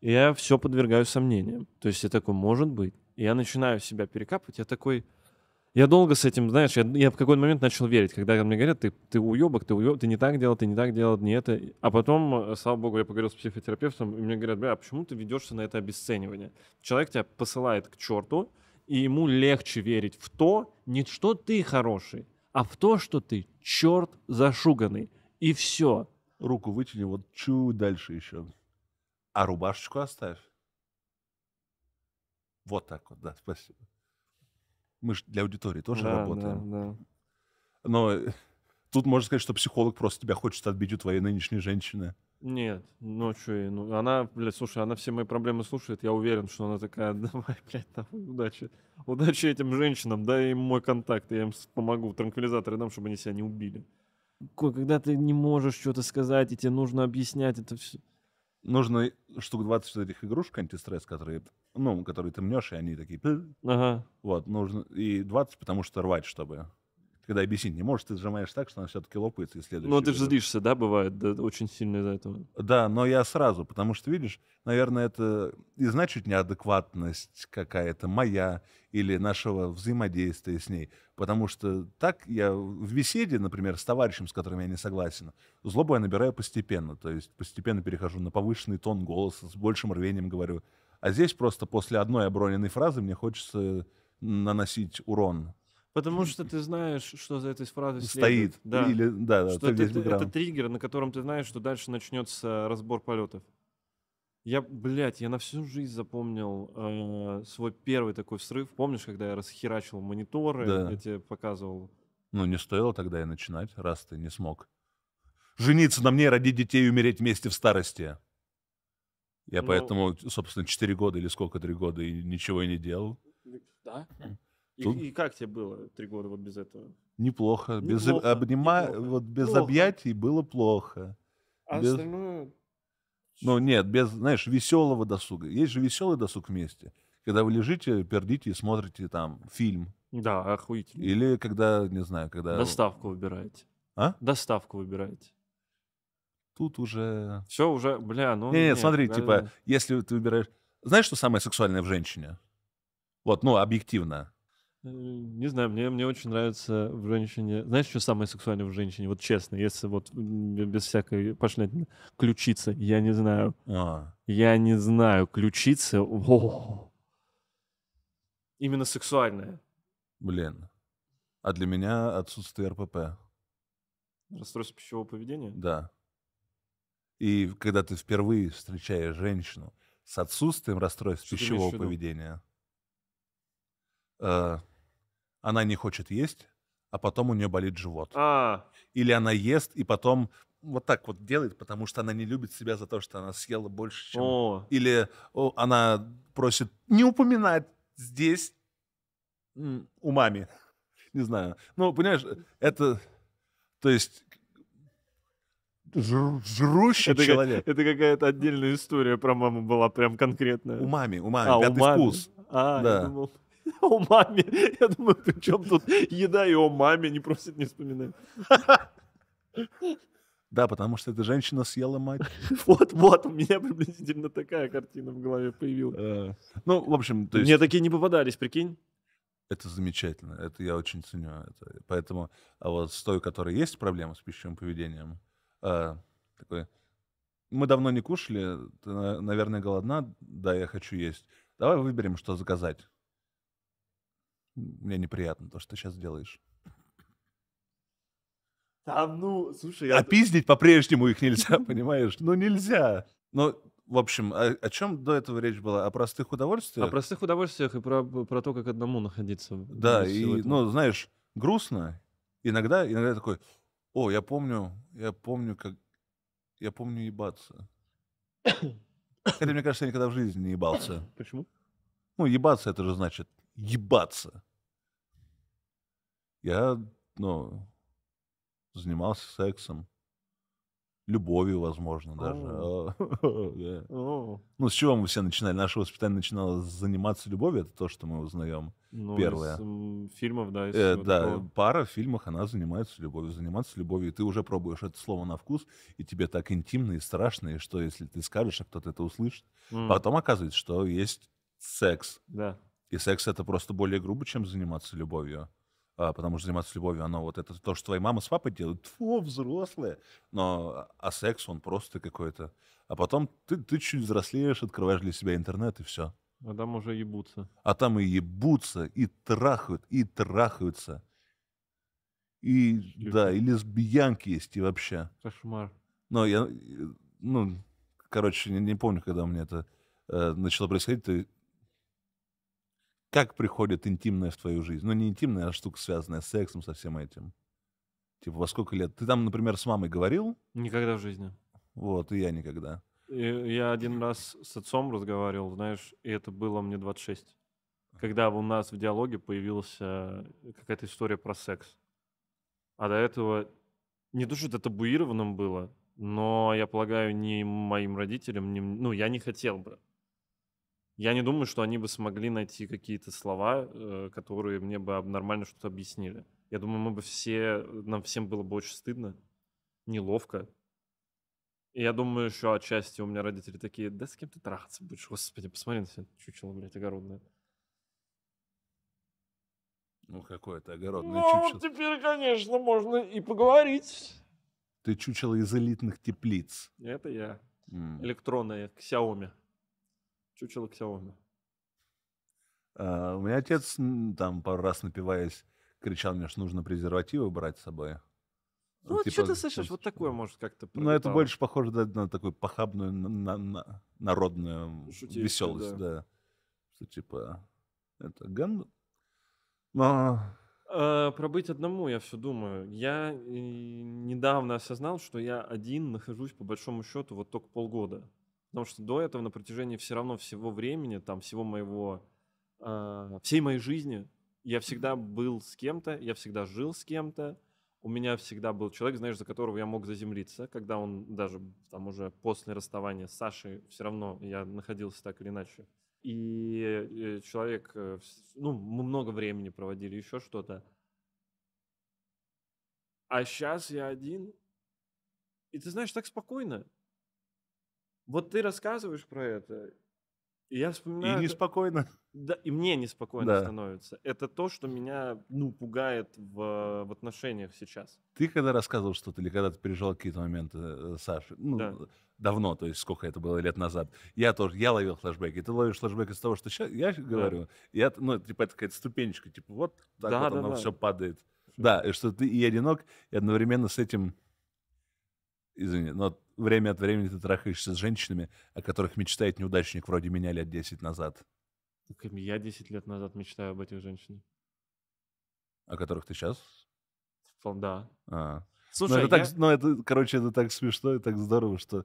И я все подвергаю сомнениям. То есть я такой, может быть. И я начинаю себя перекапывать, я такой... Я долго с этим, знаешь, я, я в какой-то момент начал верить, когда мне говорят, ты, ты уебок, ты уебок, ты не так делал, ты не так делал, не это. А потом, э, слава богу, я поговорил с психотерапевтом, и мне говорят, бля, а почему ты ведешься на это обесценивание? Человек тебя посылает к черту, и ему легче верить в то, не что ты хороший, а в то, что ты черт зашуганный. И все. Руку вытяни вот чуть дальше еще. А рубашечку оставь. Вот так вот, да, спасибо. Мы же для аудитории тоже Да, работаем. да, да. Но э, тут можно сказать, что психолог просто тебя хочет отбить у твоей нынешней женщины. Нет, ну что, ну она, блядь, слушай, она все мои проблемы слушает, я уверен, что она такая, давай, блядь, нахуй, удачи. Удачи этим женщинам, дай им мой контакт, я им помогу, транквилизаторы дам, чтобы они себя не убили. Ко- Когда ты не можешь что-то сказать, и тебе нужно объяснять это все. Нужно штук 20 этих игрушек антистресс, которые, ну, которые ты мнешь, и они такие... Ага. Вот, нужно... И 20, потому что рвать, чтобы... Когда объяснить не можешь, ты сжимаешь так, что она все-таки лопается и следующий. Ну ты же злишься, да, бывает, да, очень сильно из-за этого. Да, но я сразу, потому что, видишь, наверное, это и значит неадекватность какая-то моя или нашего взаимодействия с ней. Потому что так я в беседе, например, с товарищем, с которым я не согласен, злобу я набираю постепенно. То есть постепенно перехожу на повышенный тон голоса, с большим рвением говорю. А здесь просто после одной оброненной фразы мне хочется наносить урон. Потому что ты знаешь, что за этой фразой Стоит. следует. Да. Или, да, да, что это, это- триггер, на котором ты знаешь, что дальше начнется разбор полетов. Я, блядь, я на всю жизнь запомнил э, свой первый такой срыв. Помнишь, когда я расхерачил мониторы, Да. я тебе показывал? Ну, не стоило тогда и начинать, раз ты не смог. Жениться на мне, родить детей и умереть вместе в старости. Я Ну- поэтому, собственно, 4 года или сколько, 3 года и ничего и не делал. Да? И, Тут- и как тебе было три года вот без этого? Неплохо. Без Неплохо, обнима... неплохо. вот без Плохо. объятий было плохо. А Без- остальное... Ну, нет, без, знаешь, веселого досуга. Есть же веселый досуг вместе. Когда вы лежите, пердите и смотрите там фильм. Да, охуительно. Или когда, не знаю, когда... Доставку выбираете. А? Доставку выбираете. Тут уже... Все уже, бля, ну... Не, нет, смотри, да, типа, да. если ты выбираешь... Знаешь, что самое сексуальное в женщине? Вот, ну, объективно. Не знаю, мне, мне очень нравится в женщине... Знаешь, что самое сексуальное в женщине? Вот честно, если вот без всякой пошлятины. Ключица, я не знаю. А, Я не знаю, ключица... о. Именно сексуальная. блин. А для меня отсутствие РПП. Расстройство пищевого поведения? Да. И когда ты впервые встречаешь женщину с отсутствием расстройств Что пищевого поведения, э, она не хочет есть, а потом у нее болит живот. А, Или она ест и потом вот так вот делает, потому что она не любит себя за то, что она съела больше, чем... о, Или о, она просит не упоминать здесь у мами. Не знаю. Ну, понимаешь, это... То есть жр- жрущий это, как- человек. это какая-то отдельная история про маму была, прям конкретная. У мами, у мами, А, у пятый мамы. вкус. А, Да. я думал, о маме. Я думаю, при чем тут еда и о маме, не просит не вспоминать. Да, потому что эта женщина съела мать. Вот, вот, у меня приблизительно такая картина в голове появилась. Э, Ну, в общем, то есть... Мне такие не попадались, прикинь. Это замечательно, это я очень ценю. Это. Поэтому, а вот с той, которой есть проблемы с пищевым поведением, а, такой, мы давно не кушали, ты, на- наверное, голодна, да, я хочу есть. Давай выберем, что заказать. Мне неприятно то, что ты сейчас делаешь. Да ну, слушай, А пиздить по-прежнему их нельзя, понимаешь? Ну, нельзя. Ну, в общем, о, о чем до этого речь была? О простых удовольствиях? О простых удовольствиях и про, про то, как одному находиться. Да, и, этого. ну, знаешь, грустно. Иногда, иногда такой, о, я помню, я помню, как, я помню ебаться. Хотя, мне кажется, я никогда в жизни не ебался. Почему? Ну, ебаться, это же значит ебаться. Я, ну, занимался сексом. Любовью, возможно, даже. Ну, с чего мы все начинали? Наше воспитание начинало заниматься любовью, это то, что мы узнаем. ну, Первое. Фильмов, да. Э, да, пара в фильмах, она занимается любовью. Заниматься любовью, и ты уже пробуешь это слово на вкус, и тебе так интимно и страшно, и что, если ты скажешь, а кто-то это услышит. Потом оказывается, что есть секс. Да. И секс это просто более грубо, чем заниматься любовью. А, потому что заниматься любовью, оно вот это то, что твои мама с папой делают, фу, взрослые. Но, а секс, он просто какой-то. А потом ты, ты чуть взрослеешь, открываешь для себя интернет, и все. А там уже ебутся. А там и ебутся, и трахают, и трахаются. И, Шлюхи. да, и лесбиянки есть, и вообще. Кошмар. Но я, э, ну, короче, не, не помню, когда у меня это э, начало происходить. Как приходит интимное в твою жизнь? Ну, не интимная, а штука, связанная с сексом, со всем этим. Типа, во сколько лет? Ты там, например, с мамой говорил? Никогда в жизни. Вот, и я никогда. И Я один раз с отцом разговаривал, знаешь, и это было мне 26. Когда у нас в диалоге появилась э, какая-то история про секс. А до этого не то, что это табуированным было, но, я полагаю, ни моим родителям, ни ну, я не хотел бы. Я не думаю, что они бы смогли найти какие-то слова, э, которые мне бы нормально что-то объяснили. Я думаю, мы бы все, нам всем было бы очень стыдно, неловко. И я думаю, еще отчасти у меня родители такие, да с кем ты трахаться будешь? Господи, посмотри на себя, чучело, блядь, огородное. Ну, какое-то огородное Ну, чучело. теперь, конечно, можно и поговорить. Ты чучело из элитных теплиц. Это я. М. Электронная, Xiaomi. Чучело Xiaomi. А, у меня отец, там, пару раз напиваясь, кричал мне, что нужно презервативы брать с собой. Ну, вот типа, что ты слышишь? Вот такое, может, как-то Ну, это больше похоже да, на такую похабную, на- на- на- народную Шутейку, веселость, да. да. Что типа, это ган... Но... Э, про быть одному я все думаю. Я э, недавно осознал, что я один нахожусь по большому счету вот только полгода. Потому что до этого на протяжении все равно всего времени, там всего моего, э, всей моей жизни, я всегда был с кем-то, я всегда жил с кем-то. у меня всегда был человек, знаешь, за которого я мог заземлиться, когда он даже там уже после расставания с Сашей, все равно я находился так или иначе. И э, человек, э, ну, мы много времени проводили, еще что-то. А сейчас я один. И ты знаешь, так спокойно. Вот ты рассказываешь про это, и я вспоминаю... И это- неспокойно. да, и мне неспокойно Да. становится. Это то, что меня, ну, пугает в, в отношениях сейчас. Ты когда рассказывал что-то, или когда ты переживал какие-то моменты, э, Саша, ну, Да. давно, то есть сколько это было лет назад, я тоже, я ловил флешбеки. Ты ловишь флешбек из того, что сейчас я говорю, я, ну, типа, это какая-то ступенечка, типа, вот так Да, вот да, оно да. все падает. Да, и что ты и одинок, и одновременно с этим, извини, но время от времени ты трахаешься с женщинами, о которых мечтает неудачник вроде меня лет 10 назад, Так я 10 лет назад мечтаю об этих женщинах. о которых ты сейчас... Да. А. Слушай, ну, это я- так, ну, это, короче, это так смешно и так здорово, что...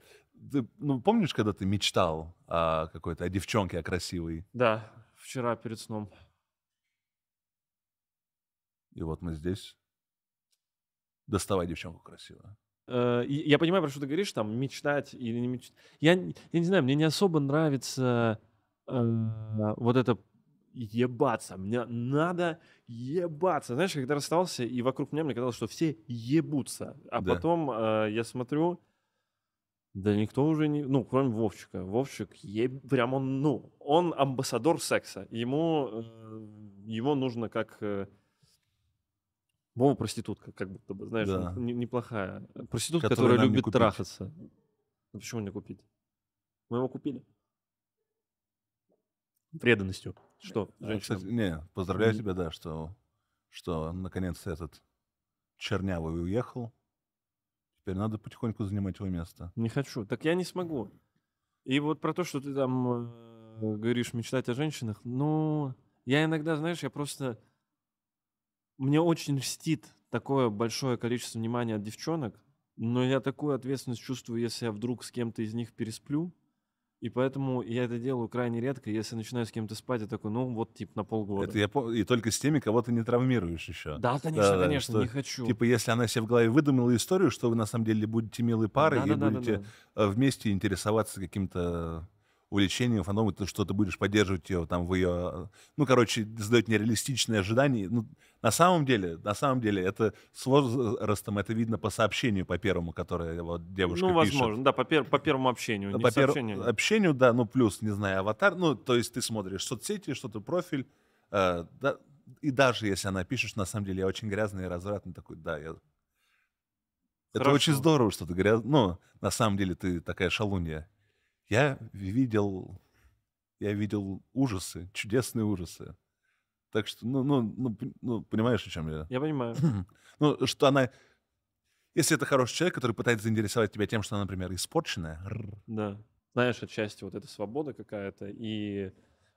Ты, ну, помнишь, когда ты мечтал о какой-то, о девчонке, о красивой? Да, вчера перед сном. И вот мы здесь. Доставай девчонку красивую. Э, Я понимаю, про что ты говоришь, там, мечтать или не мечтать. Я, я не знаю, мне не особо нравится э, вот это ебаться. Мне надо ебаться. Знаешь, когда расстался, и вокруг меня мне казалось, что все ебутся. А Да. потом э, я смотрю, да никто уже не... Ну, кроме Вовчика. Вовчик, еб- прям он, ну, он амбассадор секса. Ему, э, его нужно как... э, Вова проститутка, как будто бы, знаешь, Да. не- неплохая. Проститутка, Которую которая любит трахаться. Ну почему не купить? Мы его купили. Преданностью. Что, А, женщина? кстати, не, поздравляю Мгм. тебя, да, что, что наконец этот чернявый уехал. Теперь надо потихоньку занимать его место. Не хочу. Так я не смогу. И вот про то, что ты там э, говоришь мечтать о женщинах, ну, я иногда, знаешь, я просто... Мне очень льстит такое большое количество внимания от девчонок, но я такую ответственность чувствую, если я вдруг с кем-то из них пересплю, и поэтому я это делаю крайне редко. Если начинаю с кем-то спать, я такой, ну, вот, типа, на полгода. Это я по- И только с теми, кого ты не травмируешь еще. Да, конечно, Да-да, конечно, что, не хочу. Типа, если она себе в голове выдумала историю, что вы на самом деле будете милой парой и Да-да-да-да-да. будете э, вместе интересоваться каким-то увлечением, фандомом, ты что ты будешь поддерживать ее там в ее... Ну, короче, задать нереалистичные ожидания. Ну, на самом деле, на самом деле, это с возрастом, это видно по сообщению, по первому, которое вот девушка Ну, пишет. возможно, да, по, пер- по первому общению. не По пер- сообщению. общению, да, ну, плюс, не знаю, аватар, ну, то есть ты смотришь соцсети, что-то профиль, э, да, и даже если она пишет, на самом деле, я очень грязный и развратный, такой, да, я... Это Хорошо. очень здорово, что ты гряз... Ну, на самом деле, ты такая шалунья. Я видел... Я видел ужасы, чудесные ужасы. Так что, ну, ну, ну, ну, понимаешь, о чем я? Я понимаю. Ну, что она... Если это хороший человек, который пытается заинтересовать тебя тем, что она, например, испорченная, Да. Знаешь, отчасти вот эта свобода какая-то и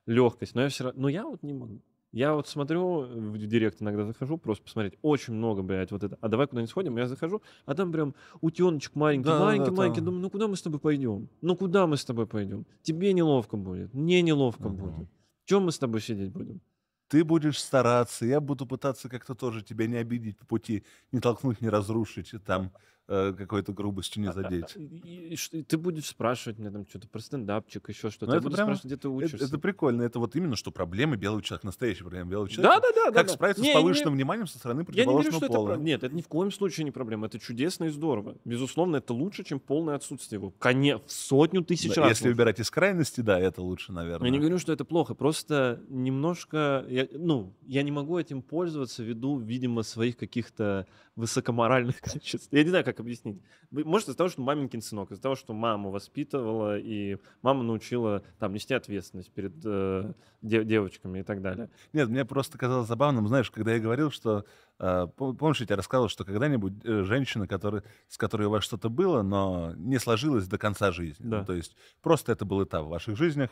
легкость. Но я все равно... Ну, я вот не могу. Я вот смотрю, в директ иногда захожу, просто посмотреть. Очень много, блядь, вот это. А давай куда-нибудь сходим? Я захожу, а там прям утеночек маленький, Да, маленький, да, маленький. там. Думаю, ну куда мы с тобой пойдем? Ну куда мы с тобой пойдем? Тебе неловко будет, мне неловко Мгм. будет. Чем мы с тобой сидеть будем? Ты будешь стараться, я буду пытаться как-то тоже тебя не обидеть по пути, не толкнуть, не разрушить, и там э, какой-то грубостью не задеть. И- и и ты будешь спрашивать меня там что-то про стендапчик, еще что-то. Ну, Я это буду прямо- спрашивать, где ты Это, учишься. это прикольно, это вот именно что проблемы белого человека, настоящая проблема белого человека. Да, да, да. Как да, справиться Не, с не- повышенным вниманием со стороны Я не говорю, противоположного что это... пола. про- Нет, это ни в коем случае не проблема. Это чудесно и здорово. Безусловно, это лучше, чем полное отсутствие его. Коне... В сотню тысяч Да, раз Если лучше. выбирать из крайности, да, это лучше, наверное. Я не говорю, что это плохо. Просто немножко... Я, ну, я не могу этим пользоваться ввиду, видимо, своих каких-то высокоморальных качеств. Я не знаю, как объяснить. Вы- Может, из-за того, что маменькин сынок, из-за того, что мама воспитывала, и мама научила там нести ответственность перед э, де- девочками и так далее. Нет, мне просто казалось забавным, знаешь, когда я говорил, что... э, пом- помнишь, я тебе рассказывал, что когда-нибудь э, женщина, который, с которой у вас что-то было, но не сложилось до конца жизни. Да. Ну, то есть просто это был этап в ваших жизнях.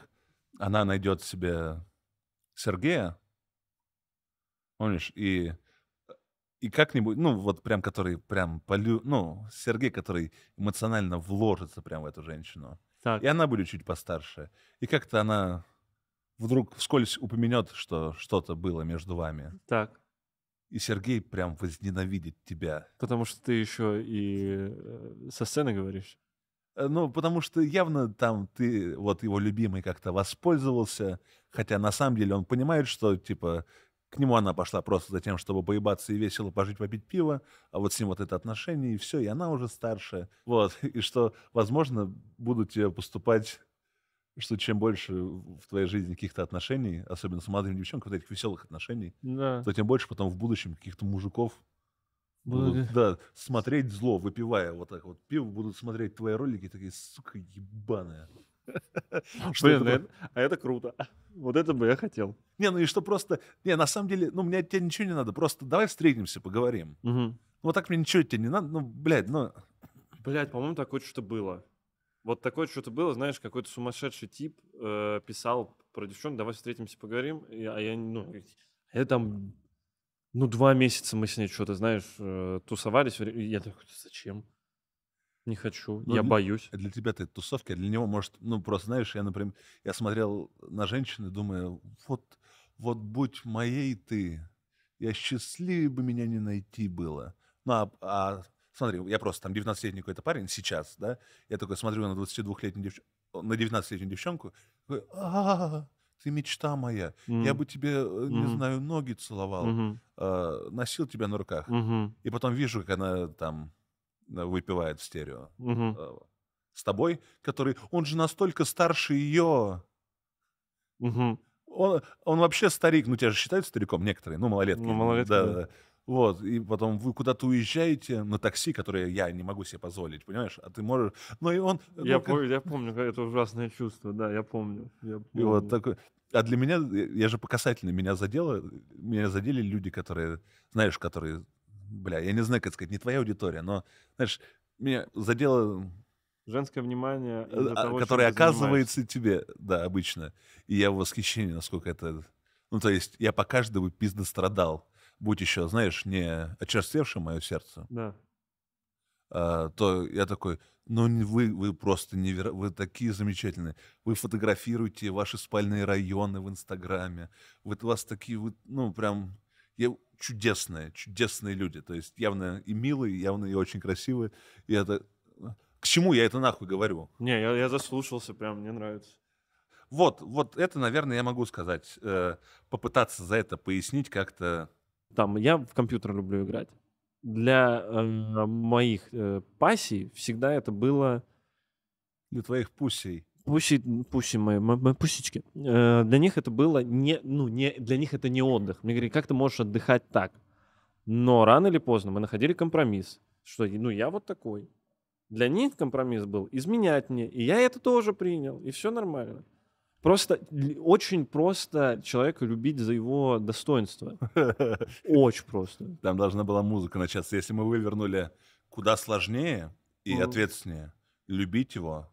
Она найдет себе Сергея, помнишь, и и как-нибудь, ну, вот прям, который прям полю... Ну, Сергей, который эмоционально вложится прям в эту женщину. Так. И она будет чуть постарше. И как-то она вдруг вскользь упомянет, что что-то было между вами. Так. и Сергей прям возненавидит тебя. Потому что ты еще и э, со сцены говоришь. Э, Ну, потому что явно там ты, вот его любимый, как-то воспользовался, хотя на самом деле он понимает, что, типа, к нему она пошла просто за тем, чтобы поебаться и весело пожить, попить пиво, а вот с ним вот это отношение, и все, и она уже старше. Вот, и что, возможно, будут тебе поступать, что чем больше в твоей жизни каких-то отношений, особенно с молодыми девчонками, вот этих веселых отношений, Да. то тем больше потом в будущем каких-то мужиков будут, да, смотреть зло, выпивая вот так вот пиво, будут смотреть твои ролики, такие, сука, ебаная. Что Блин, это а это круто. Вот это бы я хотел. Не, ну и что просто... Не, на самом деле, ну, мне от тебя ничего не надо. Просто давай встретимся, поговорим. Ну, вот так мне ничего от тебя не надо. Ну, блядь, ну... Блять, по-моему, такое что-то было. Вот такое что-то было, знаешь, какой-то сумасшедший тип э, писал про девчонку, давай встретимся, поговорим. И- а я, ну, я там, ну, два месяца мы с ней что-то, знаешь, э, тусовались. я такой, зачем? Не хочу, Ну, я для- боюсь. Для тебя это тусовки, а для него, может... Ну, просто, знаешь, я, например, я смотрел на женщин и думаю, вот, вот будь моей ты, я счастливее бы меня не найти было. Ну, а, а смотри, я просто там 19-летний какой-то парень сейчас, да, я такой смотрю на 22-летнюю девчонку, на 19-летнюю девчонку, такой, а ты мечта моя. Я М, бы тебе, э, не Мгм. знаю, ноги целовал, мгм, э, носил тебя на руках. мгм, И потом вижу, как она там выпивает в стерео э, с тобой, который, он же настолько старше ее. Мгм. Он, он вообще старик, ну тебя же считают стариком некоторые, ну малолетки. Ну, малолетки, да, да. Вот, и потом вы куда-то уезжаете на такси, которое я не могу себе позволить, понимаешь? А ты можешь... Ну и он... ну, Я, как- помню, я помню, это ужасное чувство, да, я помню. я И вот помню. такой... А для меня, я же по касательной, меня задело, меня задели люди, которые, знаешь, которые, бля, я не знаю, как сказать, не твоя аудитория, но, знаешь, меня задело Женское внимание, э, а, того, занимаешься. оказывается тебе, да, обычно. И я в восхищении, насколько это... Ну, то есть я по каждому пизда страдал. Будь еще, знаешь, не очерствевшее мое сердце, Да. а, то я такой, ну вы, вы просто неверо... вы такие замечательные. Вы фотографируете ваши спальные районы в Инстаграме. Вот у вас такие, вот, ну, прям... Я... Чудесные, чудесные люди. То есть явно и милые, явно и очень красивые. И это... К чему я это нахуй говорю? Не, я, я заслушался, прям мне нравится. Вот, вот это, наверное, я могу сказать. э, попытаться за это пояснить как-то. Там, я в компьютер люблю играть. Для э, моих э, пассий всегда это было Для твоих пусей. Пуси, пуси мои, мо- мои пусечки. Э, для них это было не, ну, не, для них это не отдых. Мне говорили, как ты можешь отдыхать так? Но рано или поздно мы находили компромисс, что, ну, я вот такой. Для них компромисс был изменять мне, и я это тоже принял, и все нормально. Просто очень просто человека любить за его достоинство. Очень просто. Там должна была музыка начаться. Если мы вывернули куда сложнее и Мгм. ответственнее, любить его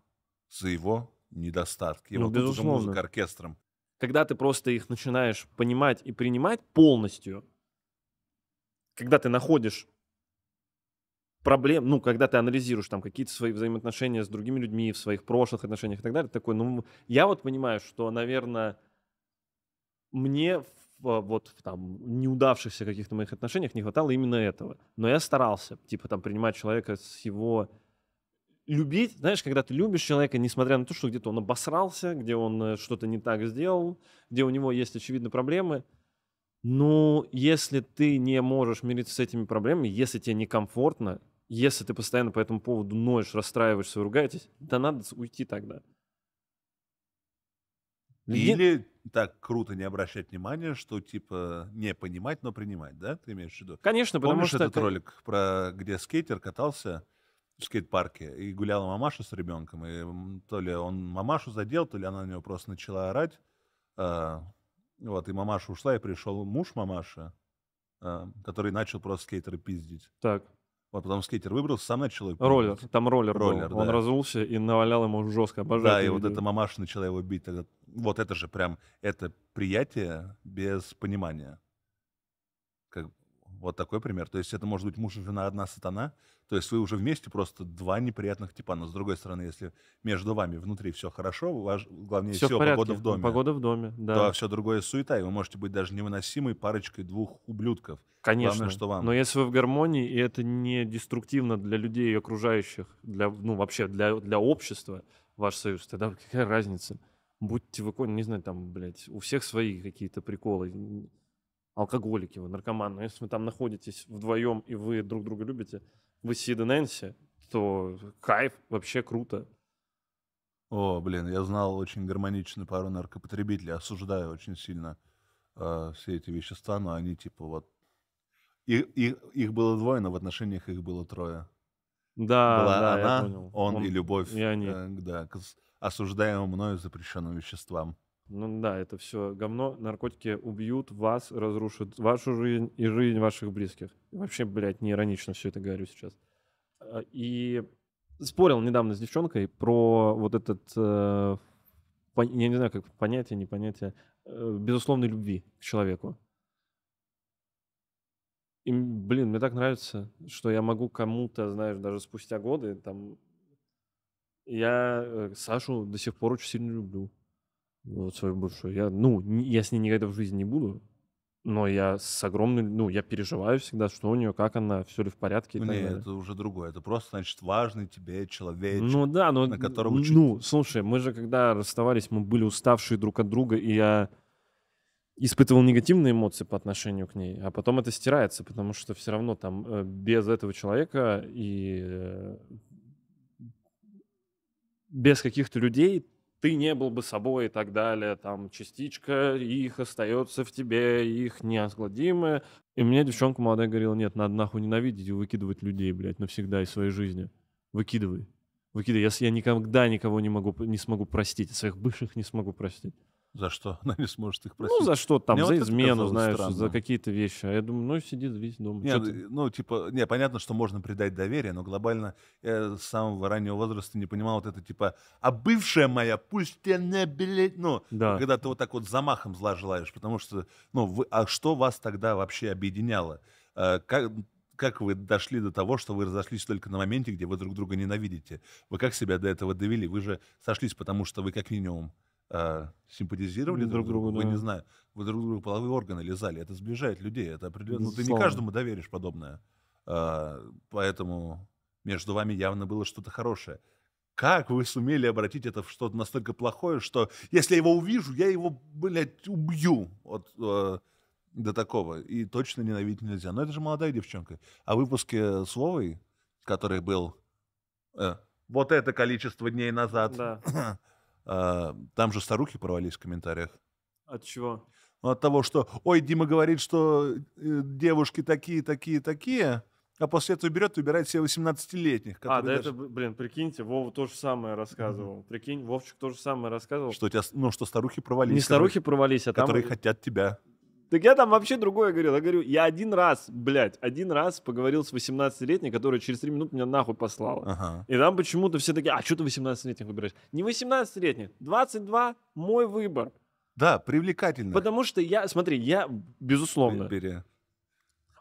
за его недостатки. Ну, вот тут уже безусловно. музыка оркестром. когда ты просто их начинаешь понимать и принимать полностью, когда ты находишь проблем, ну, когда ты анализируешь там какие-то свои взаимоотношения с другими людьми в своих прошлых отношениях и так далее, такой, ну, я вот понимаю, что, наверное, мне в, вот в там неудавшихся каких-то моих отношениях не хватало именно этого. Но я старался, типа, там, принимать человека с его любить, знаешь, когда ты любишь человека, несмотря на то, что где-то он обосрался, где он э, что-то не так сделал, где у него есть, очевидно, проблемы. Ну, если ты не можешь мириться с этими проблемами, если тебе некомфортно, если ты постоянно по этому поводу ноешь, расстраиваешься, ругаетесь, да надо уйти тогда. Или так круто не обращать внимания, что типа не понимать, но принимать, да? Ты имеешь в виду? Конечно, потому Помнишь что... этот ролик, про где скейтер катался в скейт-парке и гуляла мамаша с ребенком, и то ли он мамашу задел, то ли она на него просто начала орать. А, вот, и мамаша ушла, и пришел муж мамаши, а, который начал просто скейтера пиздить. Так, Вот потом скейтер выбрался, сам начал его роллер, там роллер, Роллер, был. Он да. разулся и навалял ему жестко. Обожаю Да, и вот эта мамаша начала его бить. тогда. Вот это же прям, это приятие без понимания. Вот такой пример. То есть это может быть муж и жена, одна сатана. То есть вы уже вместе просто два неприятных типа. Но с другой стороны, если между вами внутри все хорошо, ваш, главнее Все всего в погода в доме, Погода в доме, да. то все другое суета, и вы можете быть даже невыносимой парочкой двух ублюдков. Конечно. Главное, что вам. Но если вы в гармонии, и это не деструктивно для людей и окружающих, для, ну, вообще для, для общества, ваш союз, тогда какая разница? Будьте вы, не знаю, там, блядь, у всех свои какие-то приколы. Алкоголики вы, наркоманы. Но если вы там находитесь вдвоем, и вы друг друга любите, вы Сид и Нэнси, то кайф, вообще круто. О, блин, я знал очень гармоничную пару наркопотребителей, осуждаю очень сильно э, все эти вещества, но они типа вот... И, и- их было двое, но в отношениях их было трое. Да, Была да, я она, понял. он, и любовь и они. э, да, к осуждаемым мною запрещенным веществам. Ну да, это все говно. Наркотики убьют вас, разрушат вашу жизнь и жизнь ваших близких. Вообще, блядь, не иронично все это говорю сейчас. А, И спорил недавно с девчонкой про вот этот, э, я не знаю, как понятие, не понятие, э, безусловной любви к человеку. И, блин, мне так нравится, что я могу кому-то, знаешь, даже спустя годы, там, я э, Сашу до сих пор очень сильно люблю. Вот свою бывшую. Я, ну, я с ней никогда в жизни не буду, но я с огромной, ну, я переживаю всегда, что у нее, как она, все ли в порядке Ну, так не, далее. это уже другое. Это просто, значит, важный тебе человечек. Ну да, но на которого н- чуть- ну, слушай, мы же когда расставались, мы были уставшие друг от друга, и я испытывал негативные эмоции по отношению к ней, а потом это стирается, потому что все равно там э, без этого человека и э, без каких-то людей ты не был бы собой и так далее, там частичка их остается в тебе, их неозгладимое. И мне девчонка молодая говорила, нет, надо нахуй ненавидеть и выкидывать людей, блядь, навсегда из своей жизни. Выкидывай. Выкидывай. С- я никогда никого не, могу, не смогу простить, своих бывших не смогу простить. За что? Она не сможет их простить. Ну, за что там, Мне за вот измену, знаешь, за странным. какие-то вещи. А я думаю, ну, сиди весь дома. Нет, ты? ну, типа, не, понятно, что можно придать доверие, но глобально я с самого раннего возраста не понимал вот это, типа, а бывшая моя, пусть она, блядь, ну, Да. когда ты вот так вот замахом зла желаешь, потому что, ну, вы, а что вас тогда вообще объединяло? Э, Как, как вы дошли до того, что вы разошлись только на моменте, где вы друг друга ненавидите? Вы как себя до этого довели? Вы же сошлись, потому что вы как минимум э, симпатизировали друг, Друг другу, другу, вы да. не знаю, вы друг другу половые органы лизали, это сближает людей, это определенно, ну, ты не каждому доверишь подобное, А, поэтому между вами явно было что-то хорошее. Как вы сумели обратить это в что-то настолько плохое, что если я его увижу, я его, блядь, убью. Вот э, до такого. И точно ненавидеть нельзя. Но это же молодая девчонка. А в выпуске с Вовой, который был э, вот это количество дней назад, Да. э, там же старухи порвались в комментариях. От чего? Ну, От того, что, ой, Дима говорит, что э, девушки такие, такие, такие, а после этого берет и убирает себе 18-летних. А, которые да даже- это, блин, прикиньте, Вова то же самое рассказывал. Прикинь, Вовчик то же самое рассказывал. Что, у тебя, ну, что старухи провалились. Не старухи провались, а там... которые хотят тебя. Так я там вообще другое говорил. Я говорю, я один раз, блядь, один раз поговорил с 18-летней, которая через 3 минуты меня нахуй послала. Ага. И там почему-то все такие, а что ты 18-летних выбираешь? Не 18-летних, 22 мой выбор. Да, привлекательно. Потому что я, смотри, я, безусловно, Бери.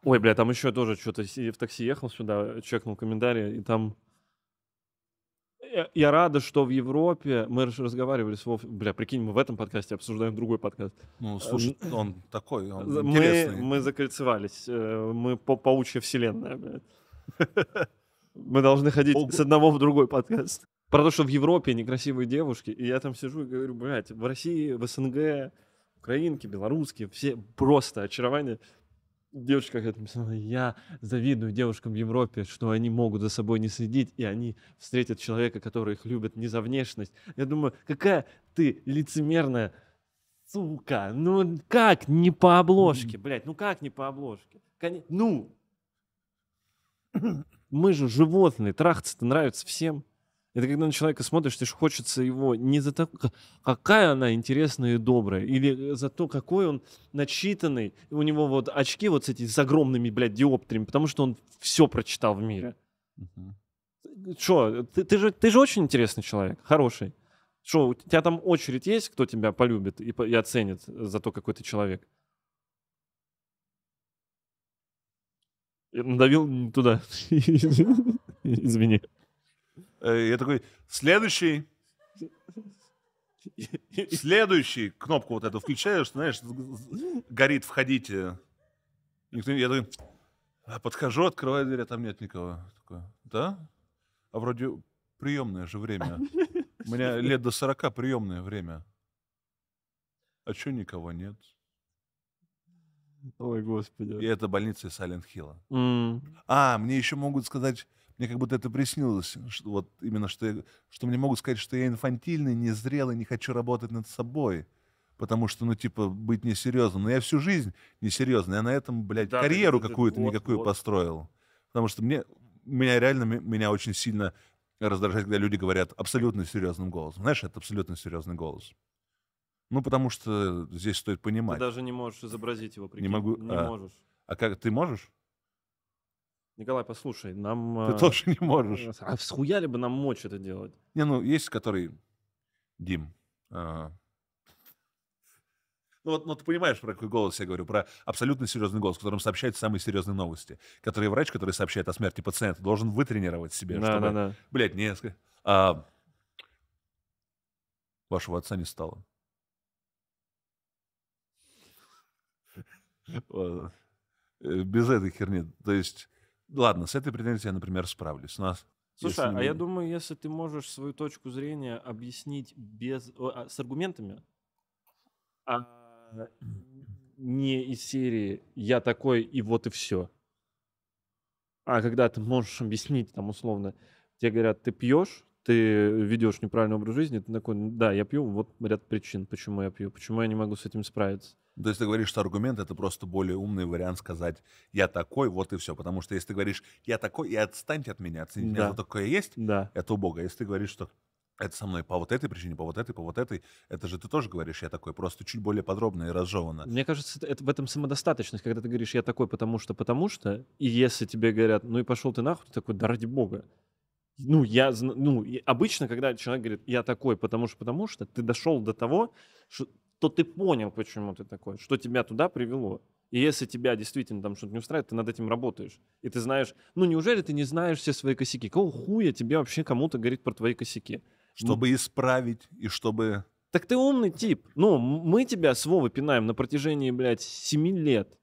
Ой, бля, там еще тоже что-то в такси ехал сюда, чекнул комментарии, и там... Я, я рада, что в Европе... Мы же разговаривали с Вов... Бля, прикинь, мы в этом подкасте обсуждаем другой подкаст. Ну, слушай, он такой, он Мы, интересный. мы закольцевались. э, Мы по паучья вселенная, блядь. Мы должны ходить Ого. с одного в другой подкаст. Про то, что в Европе некрасивые девушки. И я там сижу и говорю, блядь, в России, в СНГ, украинки, белорусские, все просто очарование. Девочка как написала, я завидую девушкам в Европе, что они могут за собой не следить, и они встретят человека, который их любит не за внешность. Я думаю, какая ты лицемерная сука. Ну как не по обложке, блядь, ну как не по обложке? Коне- Ну, мы же животные, трахаться-то нравится всем. Это когда на человека смотришь, тебе ж хочется его не за то, ка- какая она интересная и добрая, или за то, какой он начитанный. У него вот очки вот с эти с огромными, блядь, диоптриями, потому что он все прочитал в мире. Что, ты, ты же, ты же очень интересный человек, хороший. Что, у тебя там очередь есть, кто тебя полюбит и, и оценит за то, какой ты человек? Я надавил туда. Извини. Э, Я такой, следующий, следующий, кнопку вот эту включаешь, знаешь, горит, входите. Никто Я такой, а, подхожу, открываю дверь, а там нет никого. Такой, да? А вроде приемное же время. У меня лет до 40 приемное время. А чё никого нет? Ой, И господи. это больница Сайлент Хилла. М, А, мне еще могут сказать, мне как будто это приснилось, что вот именно что, я- что мне могут сказать, что я инфантильный, незрелый, не хочу работать над собой. Потому что, ну, типа, быть несерьезным. Но я всю жизнь несерьезный. Я на этом, блядь, Да, карьеру да, какую-то вот, никакую вот. построил. Потому что мне, меня реально, меня очень сильно раздражает, когда люди говорят абсолютно серьезным голосом. Знаешь, это абсолютно серьезный голос. Ну, потому что здесь стоит Ты понимать. даже не можешь изобразить его, прикинь. могу, Не а. можешь. А как, ты можешь? Николай, послушай, нам... Ты а, тоже не можешь. А схуяли бы нам мочь это делать? Не, ну, есть, который... Дим. а, Ну, вот, ну, ты понимаешь, про какой голос я говорю, про абсолютно серьезный голос, которым сообщают самые серьезные новости. Который врач, который сообщает о смерти пациента, должен вытренировать себе, Да, чтобы... да, да. Блядь, не... а, Вашего отца не стало. Э, Без этой херни. То есть, ладно, с этой претензией я, например, справлюсь. У нас Слушай, если а я думаю, если ты можешь свою точку зрения объяснить без, а, с аргументами, а не из серии «я такой, и вот и все». А когда ты можешь объяснить, там, условно, тебе говорят, ты пьешь, ты ведешь неправильный образ жизни, ты такой, да, я пью, вот ряд причин, почему я пью, почему я не могу с этим справиться. То есть ты говоришь, что аргумент это просто более умный вариант сказать «я такой, вот и все». Потому что если ты говоришь «я такой, и отстаньте от меня, оцените меня Да. за то, какой я есть», Да. это убого. Если ты говоришь, что это со мной по вот этой причине, по вот этой, по вот этой, это же ты тоже говоришь «я такой», просто чуть более подробно и разжеванно. Мне кажется, это, в этом самодостаточность, когда ты говоришь, я такой, потому что, потому что, и если тебе говорят, ну и пошел ты нахуй, ты такой, да ради бога. Ну, я, ну, обычно, когда человек говорит, я такой, потому что, потому что, ты дошел до того, что то ты понял, почему ты такой, что тебя туда привело. И если тебя действительно там что-то не устраивает, ты над этим работаешь. И ты знаешь, ну неужели ты не знаешь все свои косяки? Какого хуя тебе вообще кому-то говорит про твои косяки? Чтобы исправить и чтобы... Так ты умный тип. Ну, мы тебя с Вовой пинаем на протяжении, блядь, семи лет.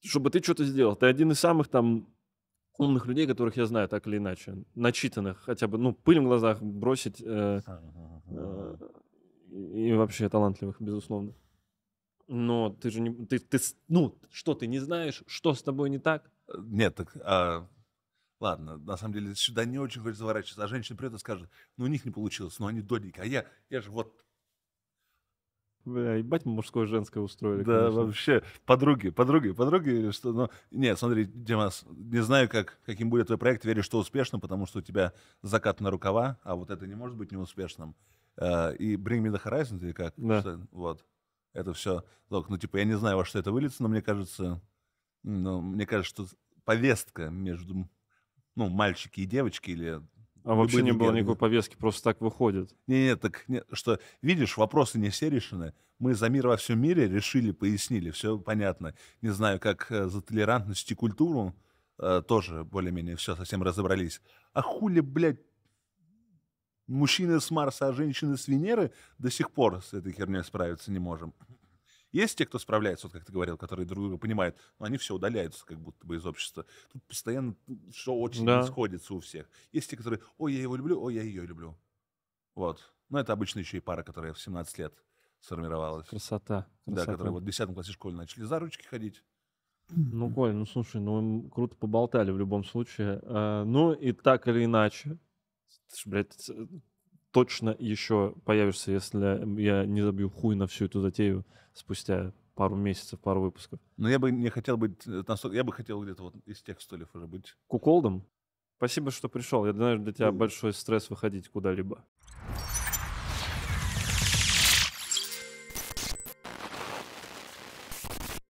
Чтобы ты что-то сделал. Ты один из самых там умных людей, которых я знаю, так или иначе. Начитанных, хотя бы, ну, пыль в глазах бросить. э, э, и вообще талантливых, безусловно. Но ты же не... Ты, ты, ну, что, ты не знаешь, что с тобой не так? Нет, так... а, Ладно, на самом деле сюда не очень хочется заворачиваться. А женщина придет и скажет, ну у них не получилось, ну они додненькие, а я, я же вот Бля, ебать мы мужское и женское устроили. Да, конечно. вообще, подруги, подруги, подруги, что, ну, нет, смотри, Димас, не знаю, как, каким будет твой проект, верю, что успешным, потому что у тебя закат на рукава, а вот это не может быть неуспешным. Э, И Bring Me The Horizon, или как? Да. Что- вот, это все, ну, типа, я не знаю, во что это выльется, но мне кажется, ну, мне кажется, что повестка между, ну, мальчики и девочки, или А вообще не было никакой повестки, просто так выходит. не, не, так не, что видишь, вопросы не все решены. Мы за мир во всем мире решили, пояснили, все понятно. Не знаю, как э, за толерантность и культуру э, тоже более-менее все совсем разобрались. А хули, блядь, мужчины с Марса, а женщины с Венеры до сих пор с этой херней справиться не можем. Есть те, кто справляется, вот как ты говорил, которые друг друга понимают, но они все удаляются как будто бы из общества. Тут постоянно все очень Да. сходится у всех. Есть те, которые, ой, я его люблю, ой, я ее люблю. Вот. Но это обычно еще и пара, которая в 17 лет сформировалась. Красота. Да, красота. которые вот в 10 классе школы начали за ручки ходить. Ну, Коль, ну слушай, ну круто поболтали в любом случае. А, ну и так или иначе, блядь, ц- точно еще появишься, если я не забью хуй на всю эту затею спустя пару месяцев, пару выпусков. Но я бы не хотел быть э, настолько... Я бы хотел где-то вот из тех стульев уже быть. Куколдом? Спасибо, что пришел. Я знаю, для тебя Ну. большой стресс выходить куда-либо.